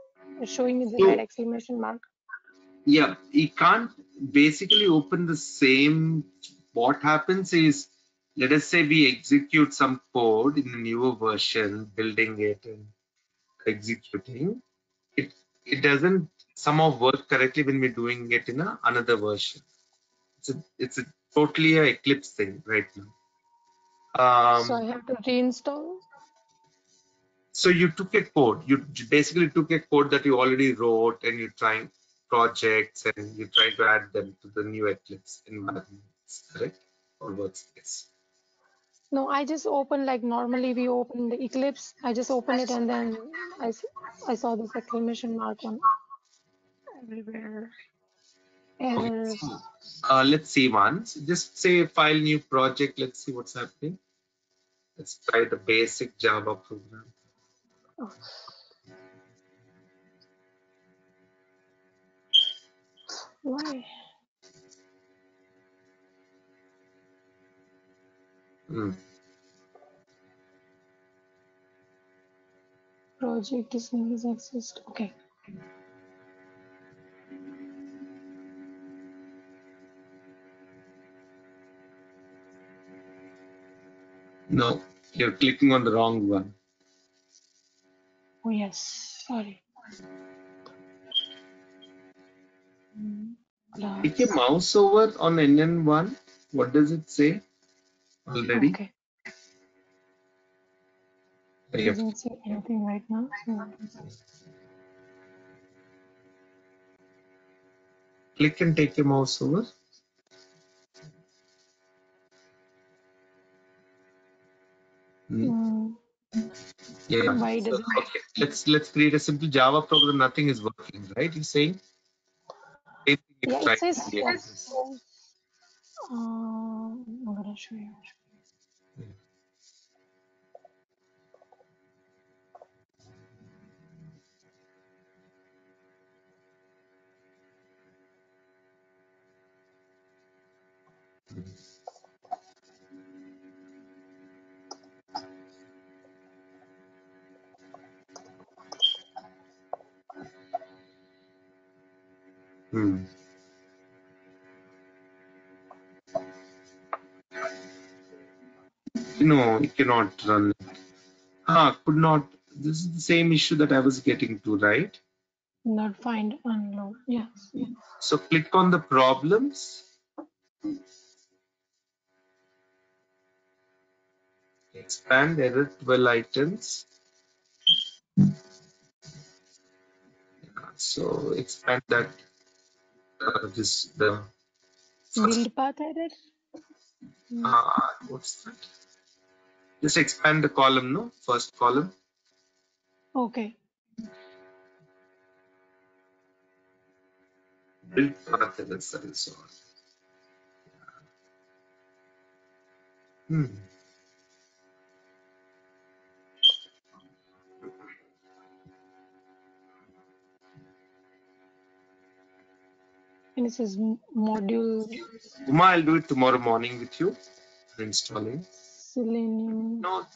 Speaker 2: showing me the red exclamation mark.
Speaker 1: Yeah, you can't basically open the same. What happens is, let us say we execute some code in a newer version, building it and executing. It it doesn't somehow work correctly when we're doing it in a, another version. It's a it's a totally a Eclipse thing right now. Um,
Speaker 2: so I have to reinstall.
Speaker 1: so you took a code you basically took a code that you already wrote and you're trying projects and you try to add them to the new Eclipse environments, correct? Or workspace.
Speaker 2: No, I just open like normally we open the Eclipse. I just open it and then I, I saw this exclamation mark on everywhere.
Speaker 1: Okay, so, uh, let's see once. Just say file new project. Let's see what's happening. Let's try the basic Java program.
Speaker 2: Oh. Why?
Speaker 1: Hmm.
Speaker 2: Project is is exist. Okay.
Speaker 1: No, you're clicking on the wrong one.
Speaker 2: Oh yes. Sorry.
Speaker 1: Take your mouse over on NN1. What does it say already?
Speaker 2: Okay.
Speaker 1: Okay.
Speaker 2: Doesn't say anything right now.
Speaker 1: Click and take your mouse over.
Speaker 2: Mm.
Speaker 1: Yeah. So, okay. Let's let's create a simple Java program. Nothing is working, right? You're saying? Same thing if
Speaker 2: Yeah, it says yes. Uh, I'm gonna show you.
Speaker 1: Hmm. No, you cannot run it. Ah, could not. This is the same issue that I was getting to, right?
Speaker 2: Not find unload. Yes.
Speaker 1: So click on the problems. Expand error 12 items. So expand that. Uh, this the.
Speaker 2: Build path error.
Speaker 1: Uh, what's that? Just expand the column, no? First column.
Speaker 2: Okay.
Speaker 1: Build path and so on. Hmm.
Speaker 2: And says m- module
Speaker 1: Uma, I'll do it tomorrow morning with you. Installing.
Speaker 2: Selenium.
Speaker 1: No.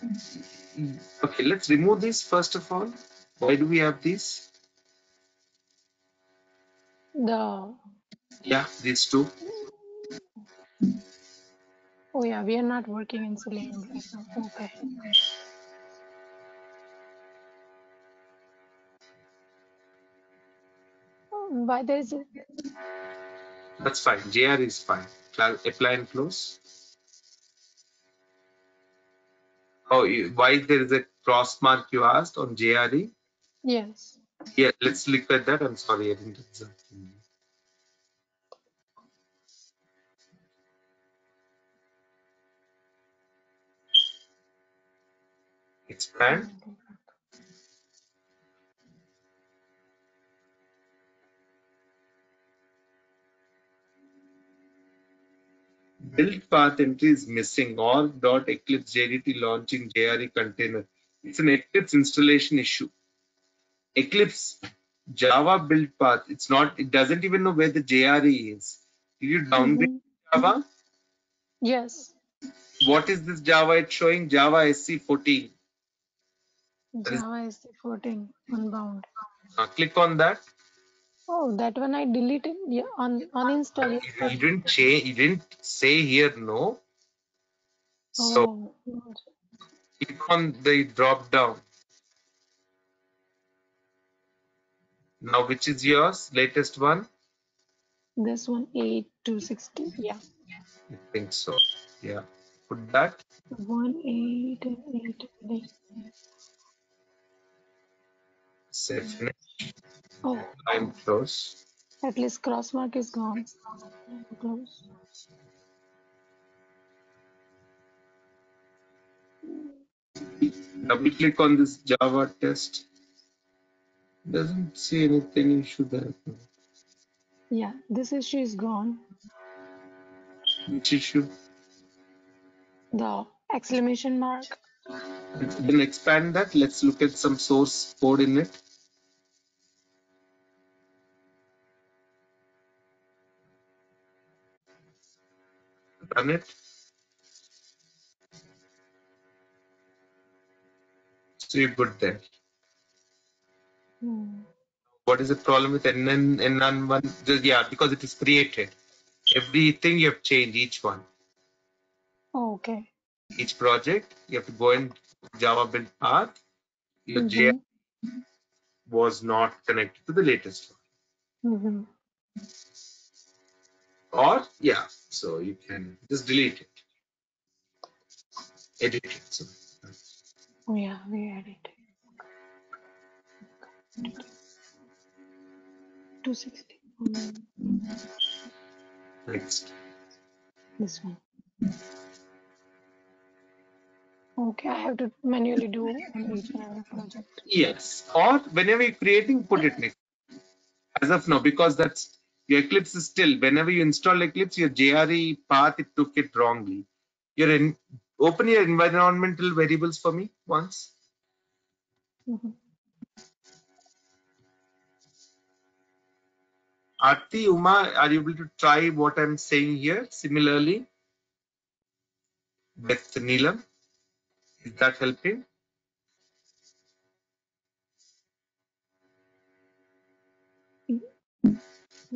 Speaker 1: Okay, let's remove this first of all. Why do we have this?
Speaker 2: The
Speaker 1: Yeah, these two.
Speaker 2: oh yeah, we are not working in selenium right now. Okay. Why there is
Speaker 1: That's fine. JR is fine. Apply and close. Oh, you- why there is a cross mark you asked on JRE?
Speaker 2: yes.
Speaker 1: Yeah, let's look at that. I'm sorry, I didn't observe. Expand. Build path entry is missing. or dot Eclipse JDT launching JRE container. It's an Eclipse installation issue. Eclipse Java build path. It's not. It doesn't even know where the JRE is. Did you downgrade
Speaker 2: Mhm.
Speaker 1: Java?
Speaker 2: Yes.
Speaker 1: What is this Java? It's showing Java SE14.
Speaker 2: Java is 14 unbound.
Speaker 1: Uh, click on that.
Speaker 2: Oh, that one I deleted. Yeah, on uninstall.
Speaker 1: You didn't change. You didn't say here no. So
Speaker 2: Oh,
Speaker 1: click on the drop down. Now, which is yours? Latest one?
Speaker 2: this one 8 to 60. Yeah.
Speaker 1: I think so. Yeah. Put that.
Speaker 2: One eight eight. eight.
Speaker 1: Say finish.
Speaker 2: Oh,
Speaker 1: I'm close.
Speaker 2: At least cross mark is gone. Close.
Speaker 1: Double click on this Java test. Doesn't see anything issue there.
Speaker 2: Yeah, this issue is gone.
Speaker 1: Which issue?
Speaker 2: The exclamation mark.
Speaker 1: Then expand that. Let's look at some source code in it. Run it. So you're good there.
Speaker 2: Hmm.
Speaker 1: What is the problem with NN, NN1? Just, yeah, because it is created. Everything you have changed, each one.
Speaker 2: Oh, okay.
Speaker 1: Each project, you have to go in Java build path. Your JS
Speaker 2: Mm-hmm.
Speaker 1: was not connected to the latest one.
Speaker 2: Mm-hmm.
Speaker 1: Or, yeah, so you can just delete it. Edit it. So,
Speaker 2: Oh, yeah, we added. 260. Mm,
Speaker 1: next.
Speaker 2: This one. Okay, I have to manually do on each and every project.
Speaker 1: Yes. Or whenever you're creating, put it next. As of now, because that's your Eclipse is still, whenever you install Eclipse, your JRE path, it took it wrongly. You're in, open your environmental variables for me once.
Speaker 2: Mhm.
Speaker 1: Aarti, Uma, are you able to try what I'm saying here similarly? With Neelam? Is that helping?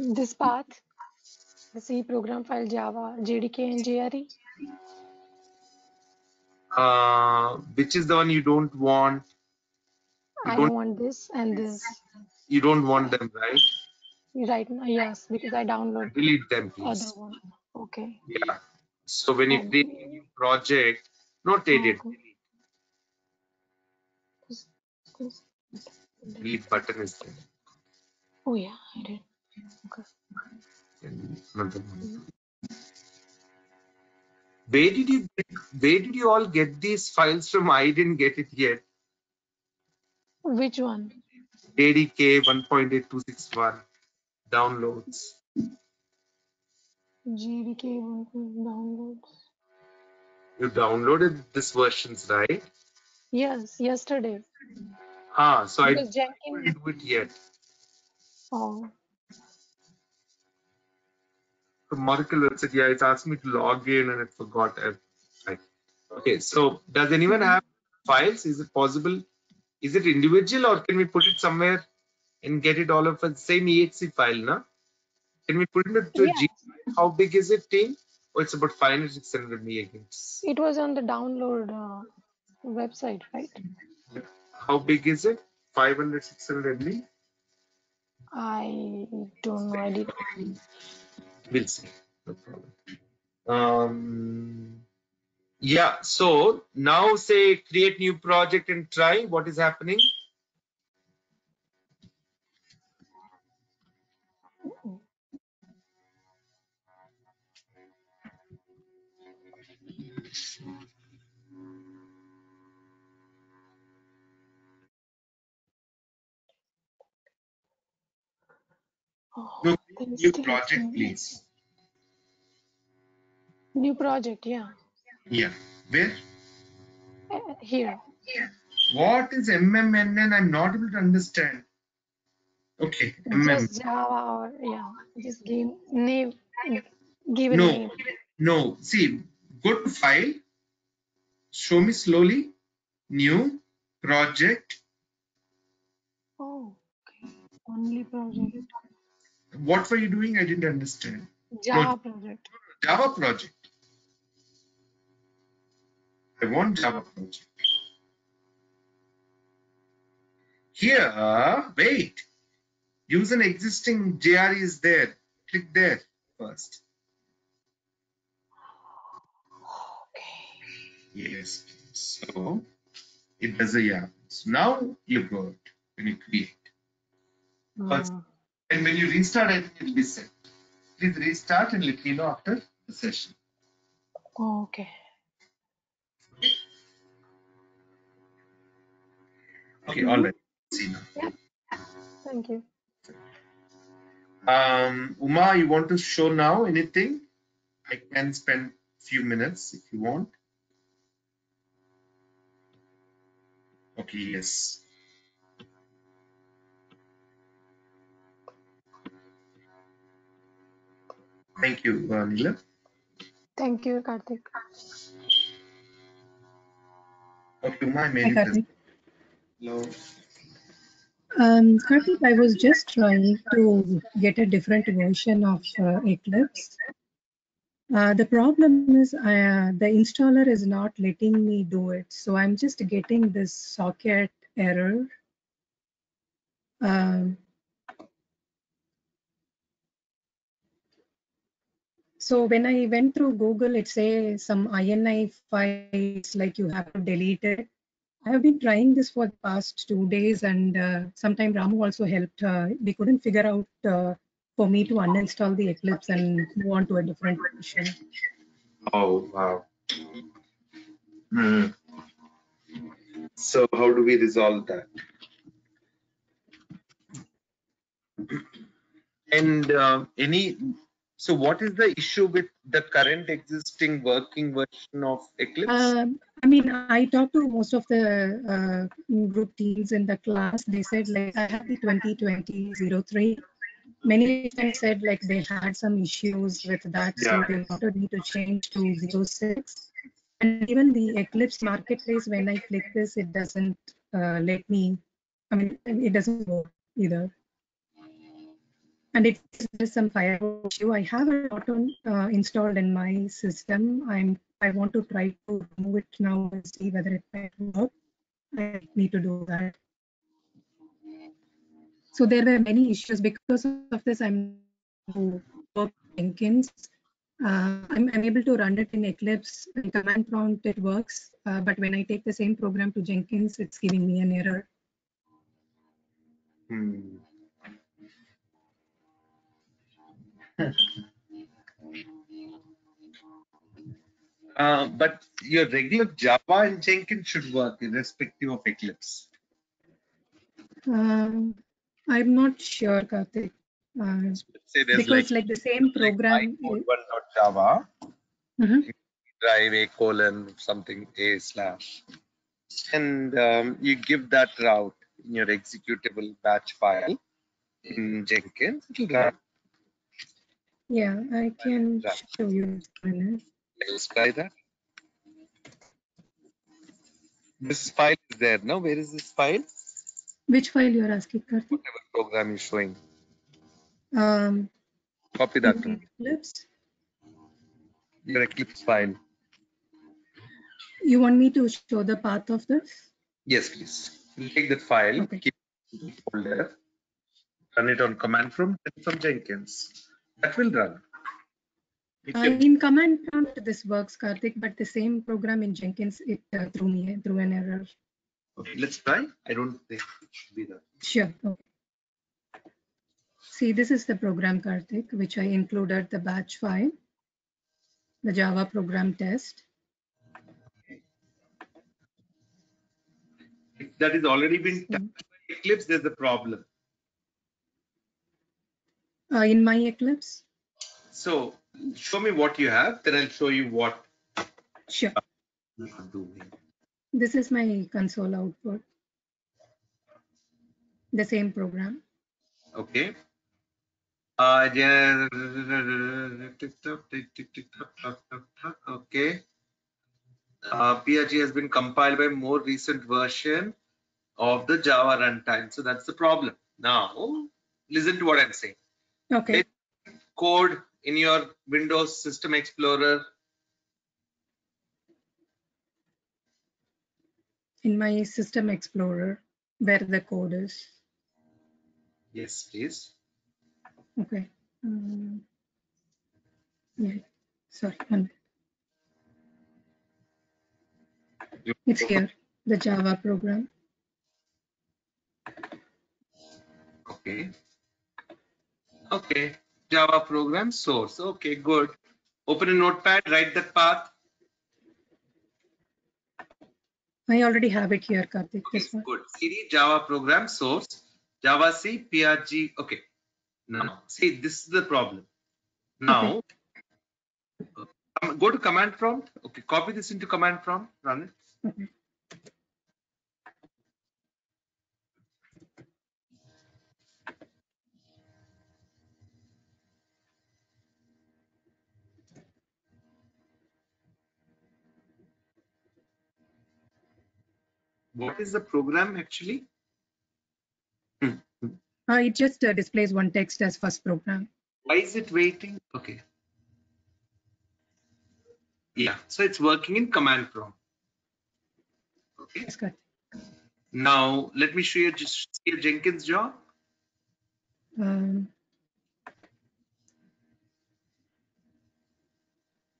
Speaker 2: This path, the C program file Java, JDK and JRE.
Speaker 1: Uh, which is the one you don't want? You
Speaker 2: I
Speaker 1: don't-
Speaker 2: want this and this
Speaker 1: You don't want them, right?
Speaker 2: right now. Yes, because I download
Speaker 1: Delete them, please.
Speaker 2: other one. Okay.
Speaker 1: Yeah. So when you create a new project, not edit,
Speaker 2: Okay. This- this-
Speaker 1: delete button is there.
Speaker 2: Oh yeah, I did. Okay.
Speaker 1: And another one. Where did you where did you all get these files from? I didn't get it yet.
Speaker 2: Which one?
Speaker 1: JDK 1.8261 downloads.
Speaker 2: JDK one downloads.
Speaker 1: You downloaded this versions, right?
Speaker 2: Yes, yesterday.
Speaker 1: Ah, so I
Speaker 2: Because Jenkins.
Speaker 1: didn't do it yet.
Speaker 2: Oh,
Speaker 1: The Oracle website, yeah, it's asked me to log in and I forgot. I- okay, so does anyone have files? Is it possible? Is it individual or can we put it somewhere and get it all of the same exe file, na? Can we put it into a
Speaker 2: Yeah.
Speaker 1: G? How big is it, team? Oh, it's about 500, 600 megabytes.
Speaker 2: it was on the download uh, website, right?
Speaker 1: How big is it? 500, 600 MB?
Speaker 2: I don't know. I did.
Speaker 1: We'll see. No problem. Um, yeah, so now say create new project and try what is happening.
Speaker 2: Oh,
Speaker 1: New, new project, please.
Speaker 2: New project, yeah.
Speaker 1: Yeah. Where?
Speaker 2: Uh, here.
Speaker 1: What is MMNN? I'm not able to understand. Okay, MM.
Speaker 2: Just Java or yeah. Just give name. Give
Speaker 1: No,
Speaker 2: name.
Speaker 1: no. See, go to file. Show me slowly. New project.
Speaker 2: Oh, okay. Only project.
Speaker 1: What were you doing? I didn't understand.
Speaker 2: Java project.
Speaker 1: Java project. I want Java project. Here, wait. Use an existing JRE is there. Click there first.
Speaker 2: Okay.
Speaker 1: Yes. So it does a yeah. So now you go it when you create. First-
Speaker 2: Mm.
Speaker 1: And when you restart, I think it'll be set. Please restart and let me know after the session.
Speaker 2: Oh, okay.
Speaker 1: Okay, all right. See now.
Speaker 2: Thank you.
Speaker 1: Um, Uma, you want to show now anything? I can spend few minutes if you want. Okay, yes. Thank you, uh, Neela.
Speaker 2: Thank you, Karthik.
Speaker 1: Okay, Uma, I
Speaker 3: Hi. Karthik.
Speaker 1: Hello.
Speaker 3: Um, Karthik, I was just trying to get a different version of uh, Eclipse. Uh, the problem is uh, the installer is not letting me do it. So I'm just getting this socket error. Um, so when I went through Google, it says some INI files like you have to delete it. I have been trying this for the past two days, and uh, sometime Ramu also helped. Uh, we couldn't figure out uh, for me to uninstall the Eclipse and move on to a different version.
Speaker 1: Oh, wow. Hmm. So how do we resolve that? And uh, any, so what is the issue with the current existing working version of Eclipse?
Speaker 3: Um, I mean, I talked to most of the uh, group teams in the class. They said like I have the 2020-03. Many of them said like they had some issues with that, so they wanted me to change to 06. And even the Eclipse Marketplace, when I click this, it doesn't uh, let me. I mean, it doesn't work either. And it is some firewall issue. I have it auto uh, installed in my system. I'm I want to try to remove it now and see whether it might work. I need to do that. So there were many issues because of this. I'm work Jenkins. Uh, I'm, I'm able to run it in Eclipse. In command prompt, it works. Uh, but when I take the same program to Jenkins, it's giving me an error.
Speaker 1: Hmm. Uh, but your regular Java and Jenkins should work irrespective of Eclipse.
Speaker 3: Um, I'm not sure, Karthik. Uh,
Speaker 1: Say
Speaker 3: because
Speaker 1: like,
Speaker 3: like, the same program.
Speaker 1: dot Java,
Speaker 3: Mhm.
Speaker 1: drive a colon something a slash, and um, you give that route in your executable batch file in Jenkins. It'll run.
Speaker 3: Yeah, I can
Speaker 1: Right.
Speaker 3: show you. minute.
Speaker 1: Let's try that. This file is there now. Where is this file?
Speaker 3: Which file you are asking, Karthik?
Speaker 1: Whatever program is showing.
Speaker 3: Um,
Speaker 1: Copy that.
Speaker 3: Eclipse.
Speaker 1: Your Eclipse file.
Speaker 3: You want me to show the path of this?
Speaker 1: Yes, please. We'll take that file,
Speaker 3: Okay.
Speaker 1: keep it in the folder, run it on command prompt and from Jenkins. That will run.
Speaker 3: Uh, in command prompt, this works, Karthik, but the same program in Jenkins, it uh, threw me through an error.
Speaker 1: okay, let's try. I don't think it should be that.
Speaker 3: Sure. Okay. See, this is the program, Karthik, which I included the batch file, the Java program test.
Speaker 1: If that is already been
Speaker 3: Mm-hmm.
Speaker 1: touched by Eclipse, there's a problem.
Speaker 3: Uh, in my Eclipse,
Speaker 1: So show me what you have, then I'll show you what
Speaker 3: sure.
Speaker 1: are.
Speaker 3: This is my console output. The same program.
Speaker 1: Okay. Uh, yeah. Okay. Uh, PRG has been compiled by more recent version of the Java runtime. So that's the problem. Now, listen to what I'm saying.
Speaker 3: Okay.
Speaker 1: Code in your Windows System Explorer.
Speaker 3: In my System Explorer, where the code is.
Speaker 1: Yes, please.
Speaker 3: Okay. Um, yeah. Sorry. one minute. It's here, the Java program.
Speaker 1: Okay. Okay, Java program source. Okay, good. Open a notepad, write that path.
Speaker 3: I already have it here, Karthik.
Speaker 1: Okay,
Speaker 3: This one.
Speaker 1: good. CD Java program source, Java C, PRG. Okay. Now, see, this is the problem. Now, um, go to command prompt. Okay, copy this into command prompt, run it.
Speaker 3: Okay.
Speaker 1: What is the program actually?
Speaker 3: Uh, it just uh, displays one text as first program.
Speaker 1: Why is it waiting? Okay. Yeah, so it's working in command prompt. Okay.
Speaker 3: Yes, Karthik.
Speaker 1: Now let me show you just see a Jenkins job.
Speaker 3: Um,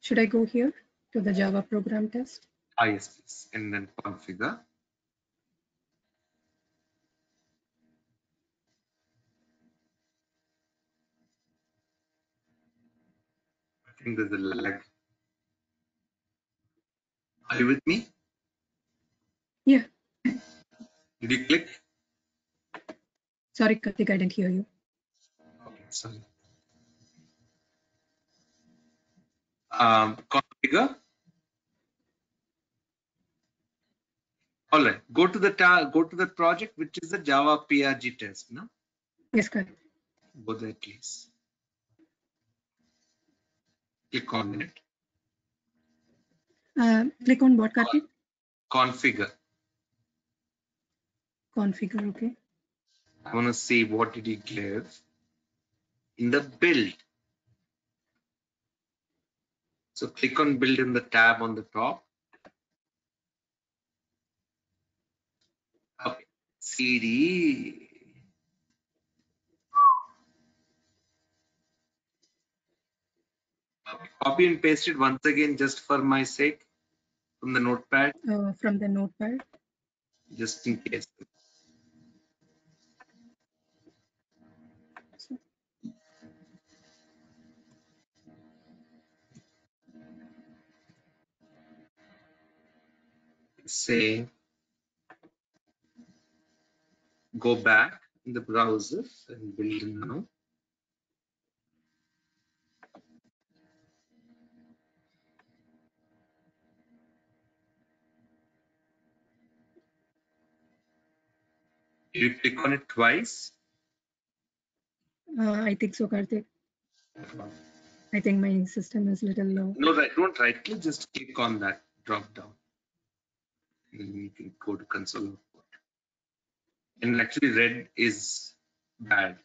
Speaker 3: should I go here to the Java program test?
Speaker 1: Ah, yes, please. And then configure. Think there's a lag. Are you with me?
Speaker 3: Yeah.
Speaker 1: Did you click?
Speaker 3: Sorry, Karthik, I didn't hear you.
Speaker 1: Okay, sorry. Um, configure. All right, go to the go to the project, which is the Java PRG test. No,
Speaker 3: Yes, Karthik.
Speaker 1: go there, please. Click on it.
Speaker 3: Uh, click on what, Karthik?
Speaker 1: Configure.
Speaker 3: Configure, okay.
Speaker 1: I want to see what did he give in the build. So click on build in the tab on the top. Okay. CD. Copy and paste it once again just for my sake from the notepad,
Speaker 3: Uh, from the notepad.
Speaker 1: just in case. say go back in the browser and build now. You click on it twice.
Speaker 3: Uh, I think so, Karthik. I think my system is little low.
Speaker 1: No, right, don't right click, just click on that drop down. And you can go to console output. And actually red is bad.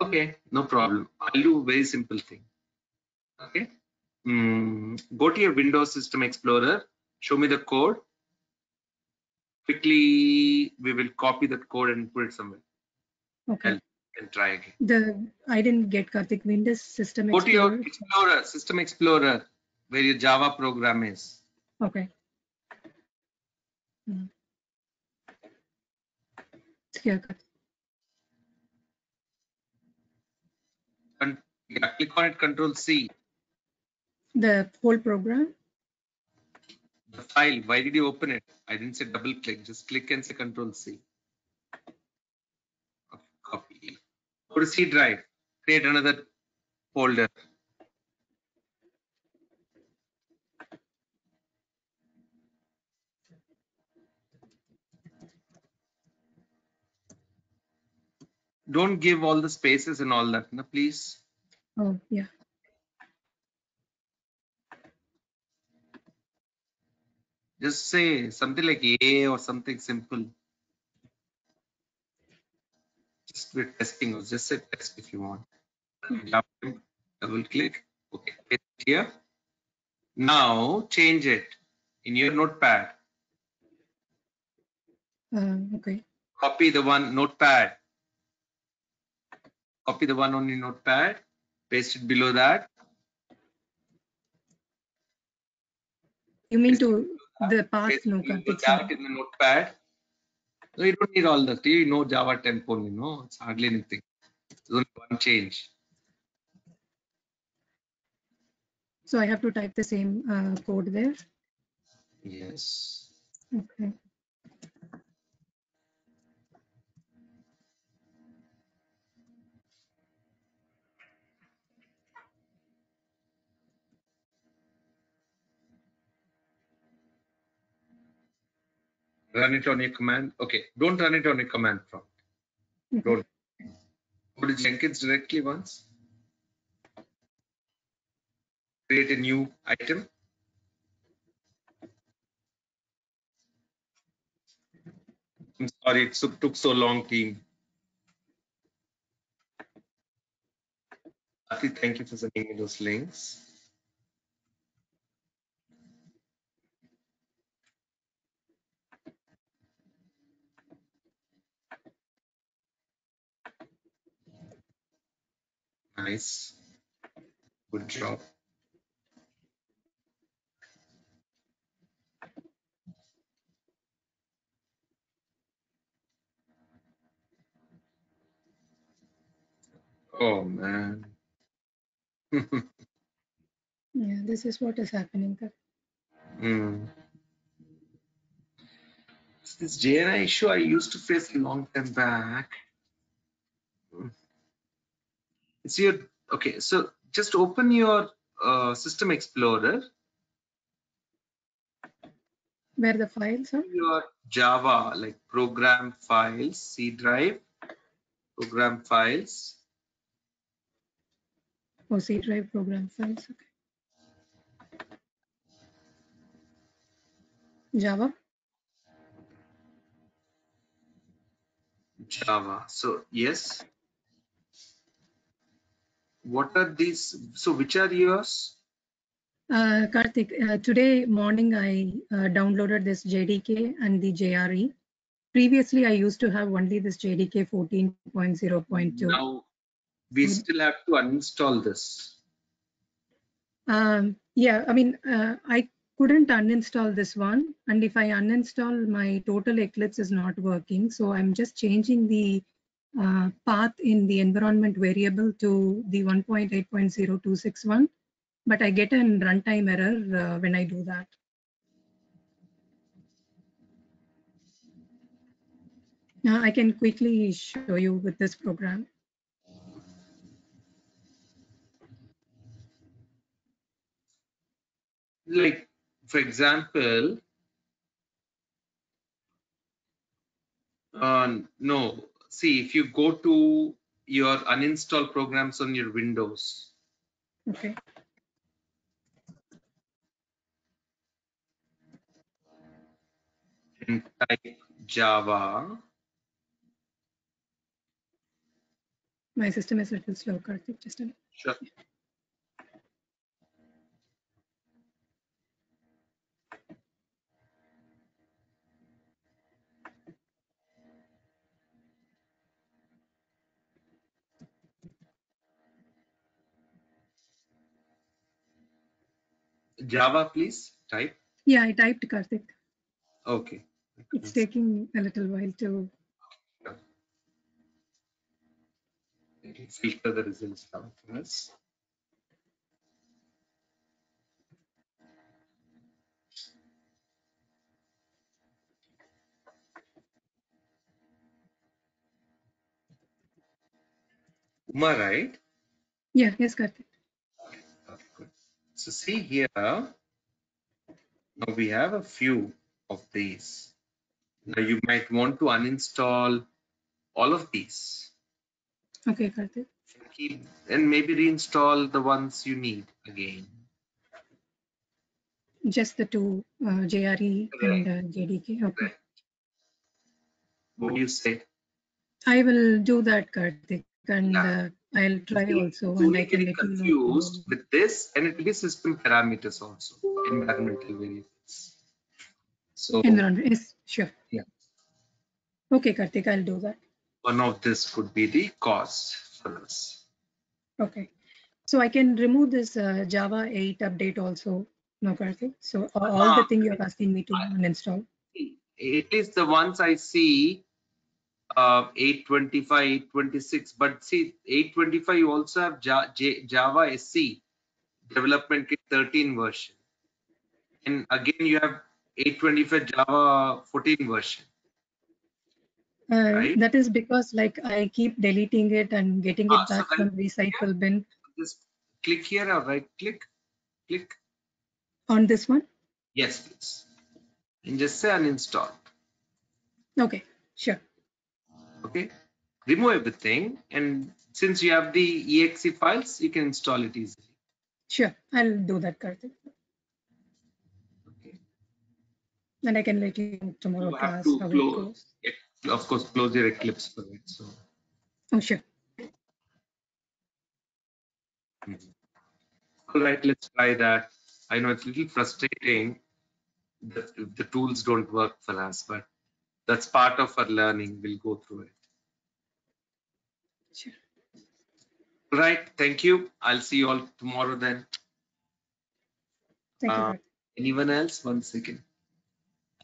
Speaker 1: Okay, no problem. I'll do a very simple thing. Okay. Mm, go to your Windows System Explorer. Show me the code. Quickly, we will copy that code and put it somewhere
Speaker 3: Okay.
Speaker 1: and try again.
Speaker 3: The I didn't get Karthik Windows system
Speaker 1: Go to your
Speaker 3: Explorer.
Speaker 1: Explorer, System Explorer, where your Java program is.
Speaker 3: Okay. Hmm. It's here, Karthik.
Speaker 1: Yeah, click on it, Control C.
Speaker 3: The whole program.
Speaker 1: The file. Why did you open it? I didn't say double click. Just click and say Control C. Copy. Go to C drive. Create another folder. Don't give all the spaces and all that, no, please.
Speaker 3: Oh, yeah.
Speaker 1: Just say something like A or something simple. Just we're testing or just say test if you want. Double click. Okay, here. Now change it in your notepad.
Speaker 3: Uh, okay.
Speaker 1: Copy the one notepad. Copy the one on your notepad, paste it below that.
Speaker 3: You mean to the path? No,
Speaker 1: that in the notepad. So you don't need all that. You know Java 10 you know, it's hardly anything. There's only one change.
Speaker 3: So I have to type the same uh, code there.
Speaker 1: Yes.
Speaker 3: Okay.
Speaker 1: Run it on your command. Okay, don't run it on your command prompt.
Speaker 3: Okay.
Speaker 1: Don't. Go to Jenkins directly once. Create a new item. I'm sorry, it took took so long, team. Thank you for sending me those links. Nice. Good job. Oh man.
Speaker 3: Yeah, this is what is happening.
Speaker 1: Hmm. This JNI issue I used to face a long time back. Hmm. It's your okay. So just open your uh, System Explorer,
Speaker 3: Where the files are?
Speaker 1: your Java like program files, C drive, program files.
Speaker 3: Oh, C drive program files. Okay. Java.
Speaker 1: Java. So yes. What are these? So which are yours?
Speaker 3: Uh, Karthik, uh, today morning I uh, downloaded this JDK and the JRE. Previously, I used to have only this JDK 14.0.2.
Speaker 1: Now we
Speaker 3: Mm.
Speaker 1: still have to uninstall this.
Speaker 3: Um, yeah, I mean, uh, I couldn't uninstall this one. And if I uninstall, my total Eclipse is not working. So I'm just changing the uh, path in the environment variable to the 1.8.0261. But I get a runtime error uh, when I do that. Now I can quickly show you with this program.
Speaker 1: like for example uh, no see if you go to your uninstall programs on your windows
Speaker 3: Okay.
Speaker 1: and type java
Speaker 3: My system is a little slow, Karthik. Just a minute.
Speaker 1: sure java please type
Speaker 3: Yeah, I typed Karthik.
Speaker 1: okay
Speaker 3: It's taking a little while to.
Speaker 1: filter the results down for us. Uma, right?
Speaker 3: Yeah, yes, Karthik.
Speaker 1: So see here, now we have a few of these. Now you might want to uninstall all of these.
Speaker 3: Okay, Karthik.
Speaker 1: Keep and maybe reinstall the ones you need again.
Speaker 3: Just the two, uh, JRE and uh, JDK. Okay.
Speaker 1: What do you say?
Speaker 3: I will do that, Karthik, and
Speaker 1: Yeah.
Speaker 3: uh, I'll try also,
Speaker 1: Don't
Speaker 3: and
Speaker 1: get confused with this, and it will be system parameters also, environmental variables. So
Speaker 3: Environment, yes, sure.
Speaker 1: Yeah.
Speaker 3: Okay, Karthik, I'll do that.
Speaker 1: one of this could be the cause. for this.
Speaker 3: Okay. So I can remove this uh, Java 8 update also, no, Karthik? So all the
Speaker 1: Uh,
Speaker 3: thing you're asking me to uninstall.
Speaker 1: At least the ones I see, uh, 825, 826, but see, 825 you also have Ja- J- Java SE development kit 13 version. And again, you have 825 Java 14 version.
Speaker 3: Uh,
Speaker 1: Right.
Speaker 3: That is because like I keep deleting it and getting
Speaker 1: Ah,
Speaker 3: it
Speaker 1: so
Speaker 3: back
Speaker 1: then-
Speaker 3: from recycle bin
Speaker 1: Just click here or right click, click.
Speaker 3: on this one.
Speaker 1: Yes, please. And just say uninstall.
Speaker 3: Okay, sure.
Speaker 1: Okay. Remove everything. And since you have the exe files, you can install it easily.
Speaker 3: Sure, I'll do that, Karthik.
Speaker 1: Okay.
Speaker 3: Then I can let you tomorrow
Speaker 1: You have
Speaker 3: class
Speaker 1: to
Speaker 3: how it
Speaker 1: close.
Speaker 3: goes.
Speaker 1: Yeah, Of course, close your Eclipse for it. So.
Speaker 3: Oh, sure. Hmm.
Speaker 1: All right, let's try that. I know it's a little frustrating that the tools don't work for us, but that's part of our learning. We'll go through it.
Speaker 3: Sure.
Speaker 1: Right, thank you. I'll see you all tomorrow then.
Speaker 3: Thank you.
Speaker 1: Uh,
Speaker 3: Karthik.
Speaker 1: Anyone else? One second.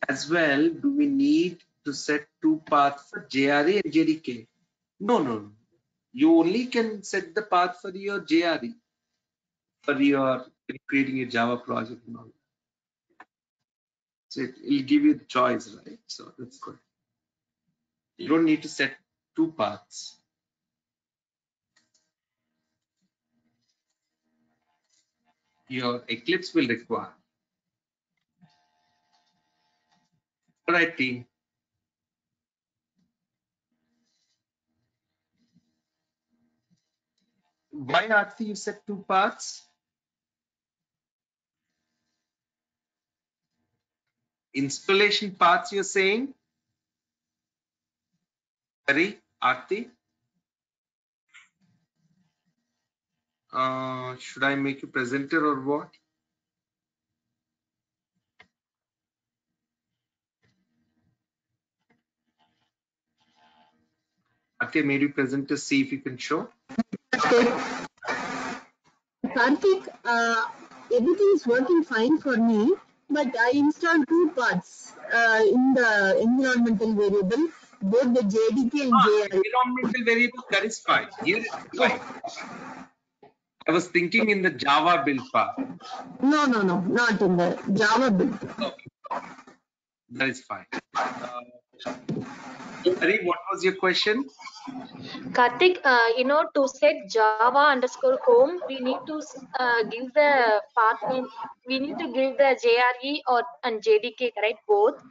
Speaker 1: As well, do we need to set two paths for JRE and JDK? No, no, no. You only can set the path for your JRE, for your creating a Java project and all. So it will give you the choice, right? So that's good. You don't need to set two paths. Your Eclipse will require. All right, team. Why Aarti you set two parts? Installation parts you're saying? Sorry, Aarti? Uh, should I make you presenter or what? Okay, made you presenter, see if you can show.
Speaker 4: Karthik, uh, everything is working fine for me, but I installed two parts uh, in the environmental variable, both the JDK and
Speaker 1: Ah,
Speaker 4: JRE.
Speaker 1: environmental variable, that is fine. Here it's fine. I was thinking in the Java build path.
Speaker 4: No, no, no, not in the Java build.
Speaker 1: Okay. That is fine. Uh, Hari, what was your question?
Speaker 5: Karthik, uh, you know, to set Java underscore home, we need to uh, give the path name. We need to give the JRE or and JDK, correct? Both.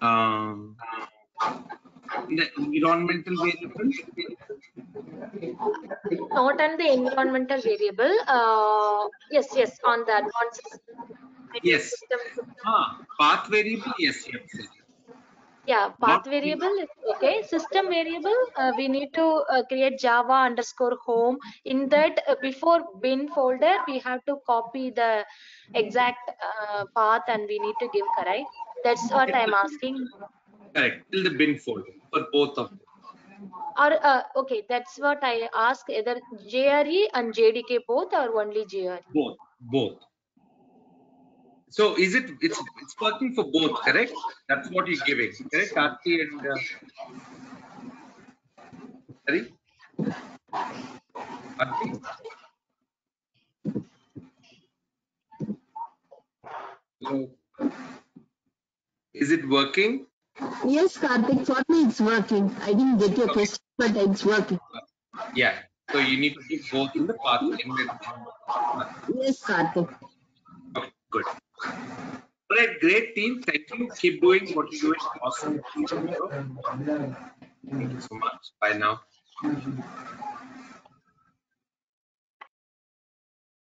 Speaker 1: Um, the environmental variable.
Speaker 5: Not on the environmental variable. Uh, yes, yes, on the advanced.
Speaker 1: Yes.
Speaker 5: System.
Speaker 1: Ah, path variable, yes, yes.
Speaker 5: Yeah,
Speaker 1: Not-
Speaker 5: path variable is okay. System variable, uh, we need to uh, create Java underscore home. In that, uh, before bin folder, we have to copy the exact uh, path and we need to give correct. That's what I'm asking.
Speaker 1: Correct. Till the bin folder for both of them.
Speaker 5: Or uh, okay, that's what I ask. Either JRE and JDK both or only JRE.
Speaker 1: Both, both. So is it, it's, it's working for both, correct? That's what you're giving, correct? Aarti and, uh, Hari? Aarti? So, is it working?
Speaker 4: Yes, Karthik, for me it's working. I didn't get your question, but it's working.
Speaker 1: Yeah. So you need to give both in the path.
Speaker 4: Yes, Karthik.
Speaker 1: Okay, good. All right, great team. Thank you. Keep doing what you're doing. Awesome. Thank you so much. Bye now.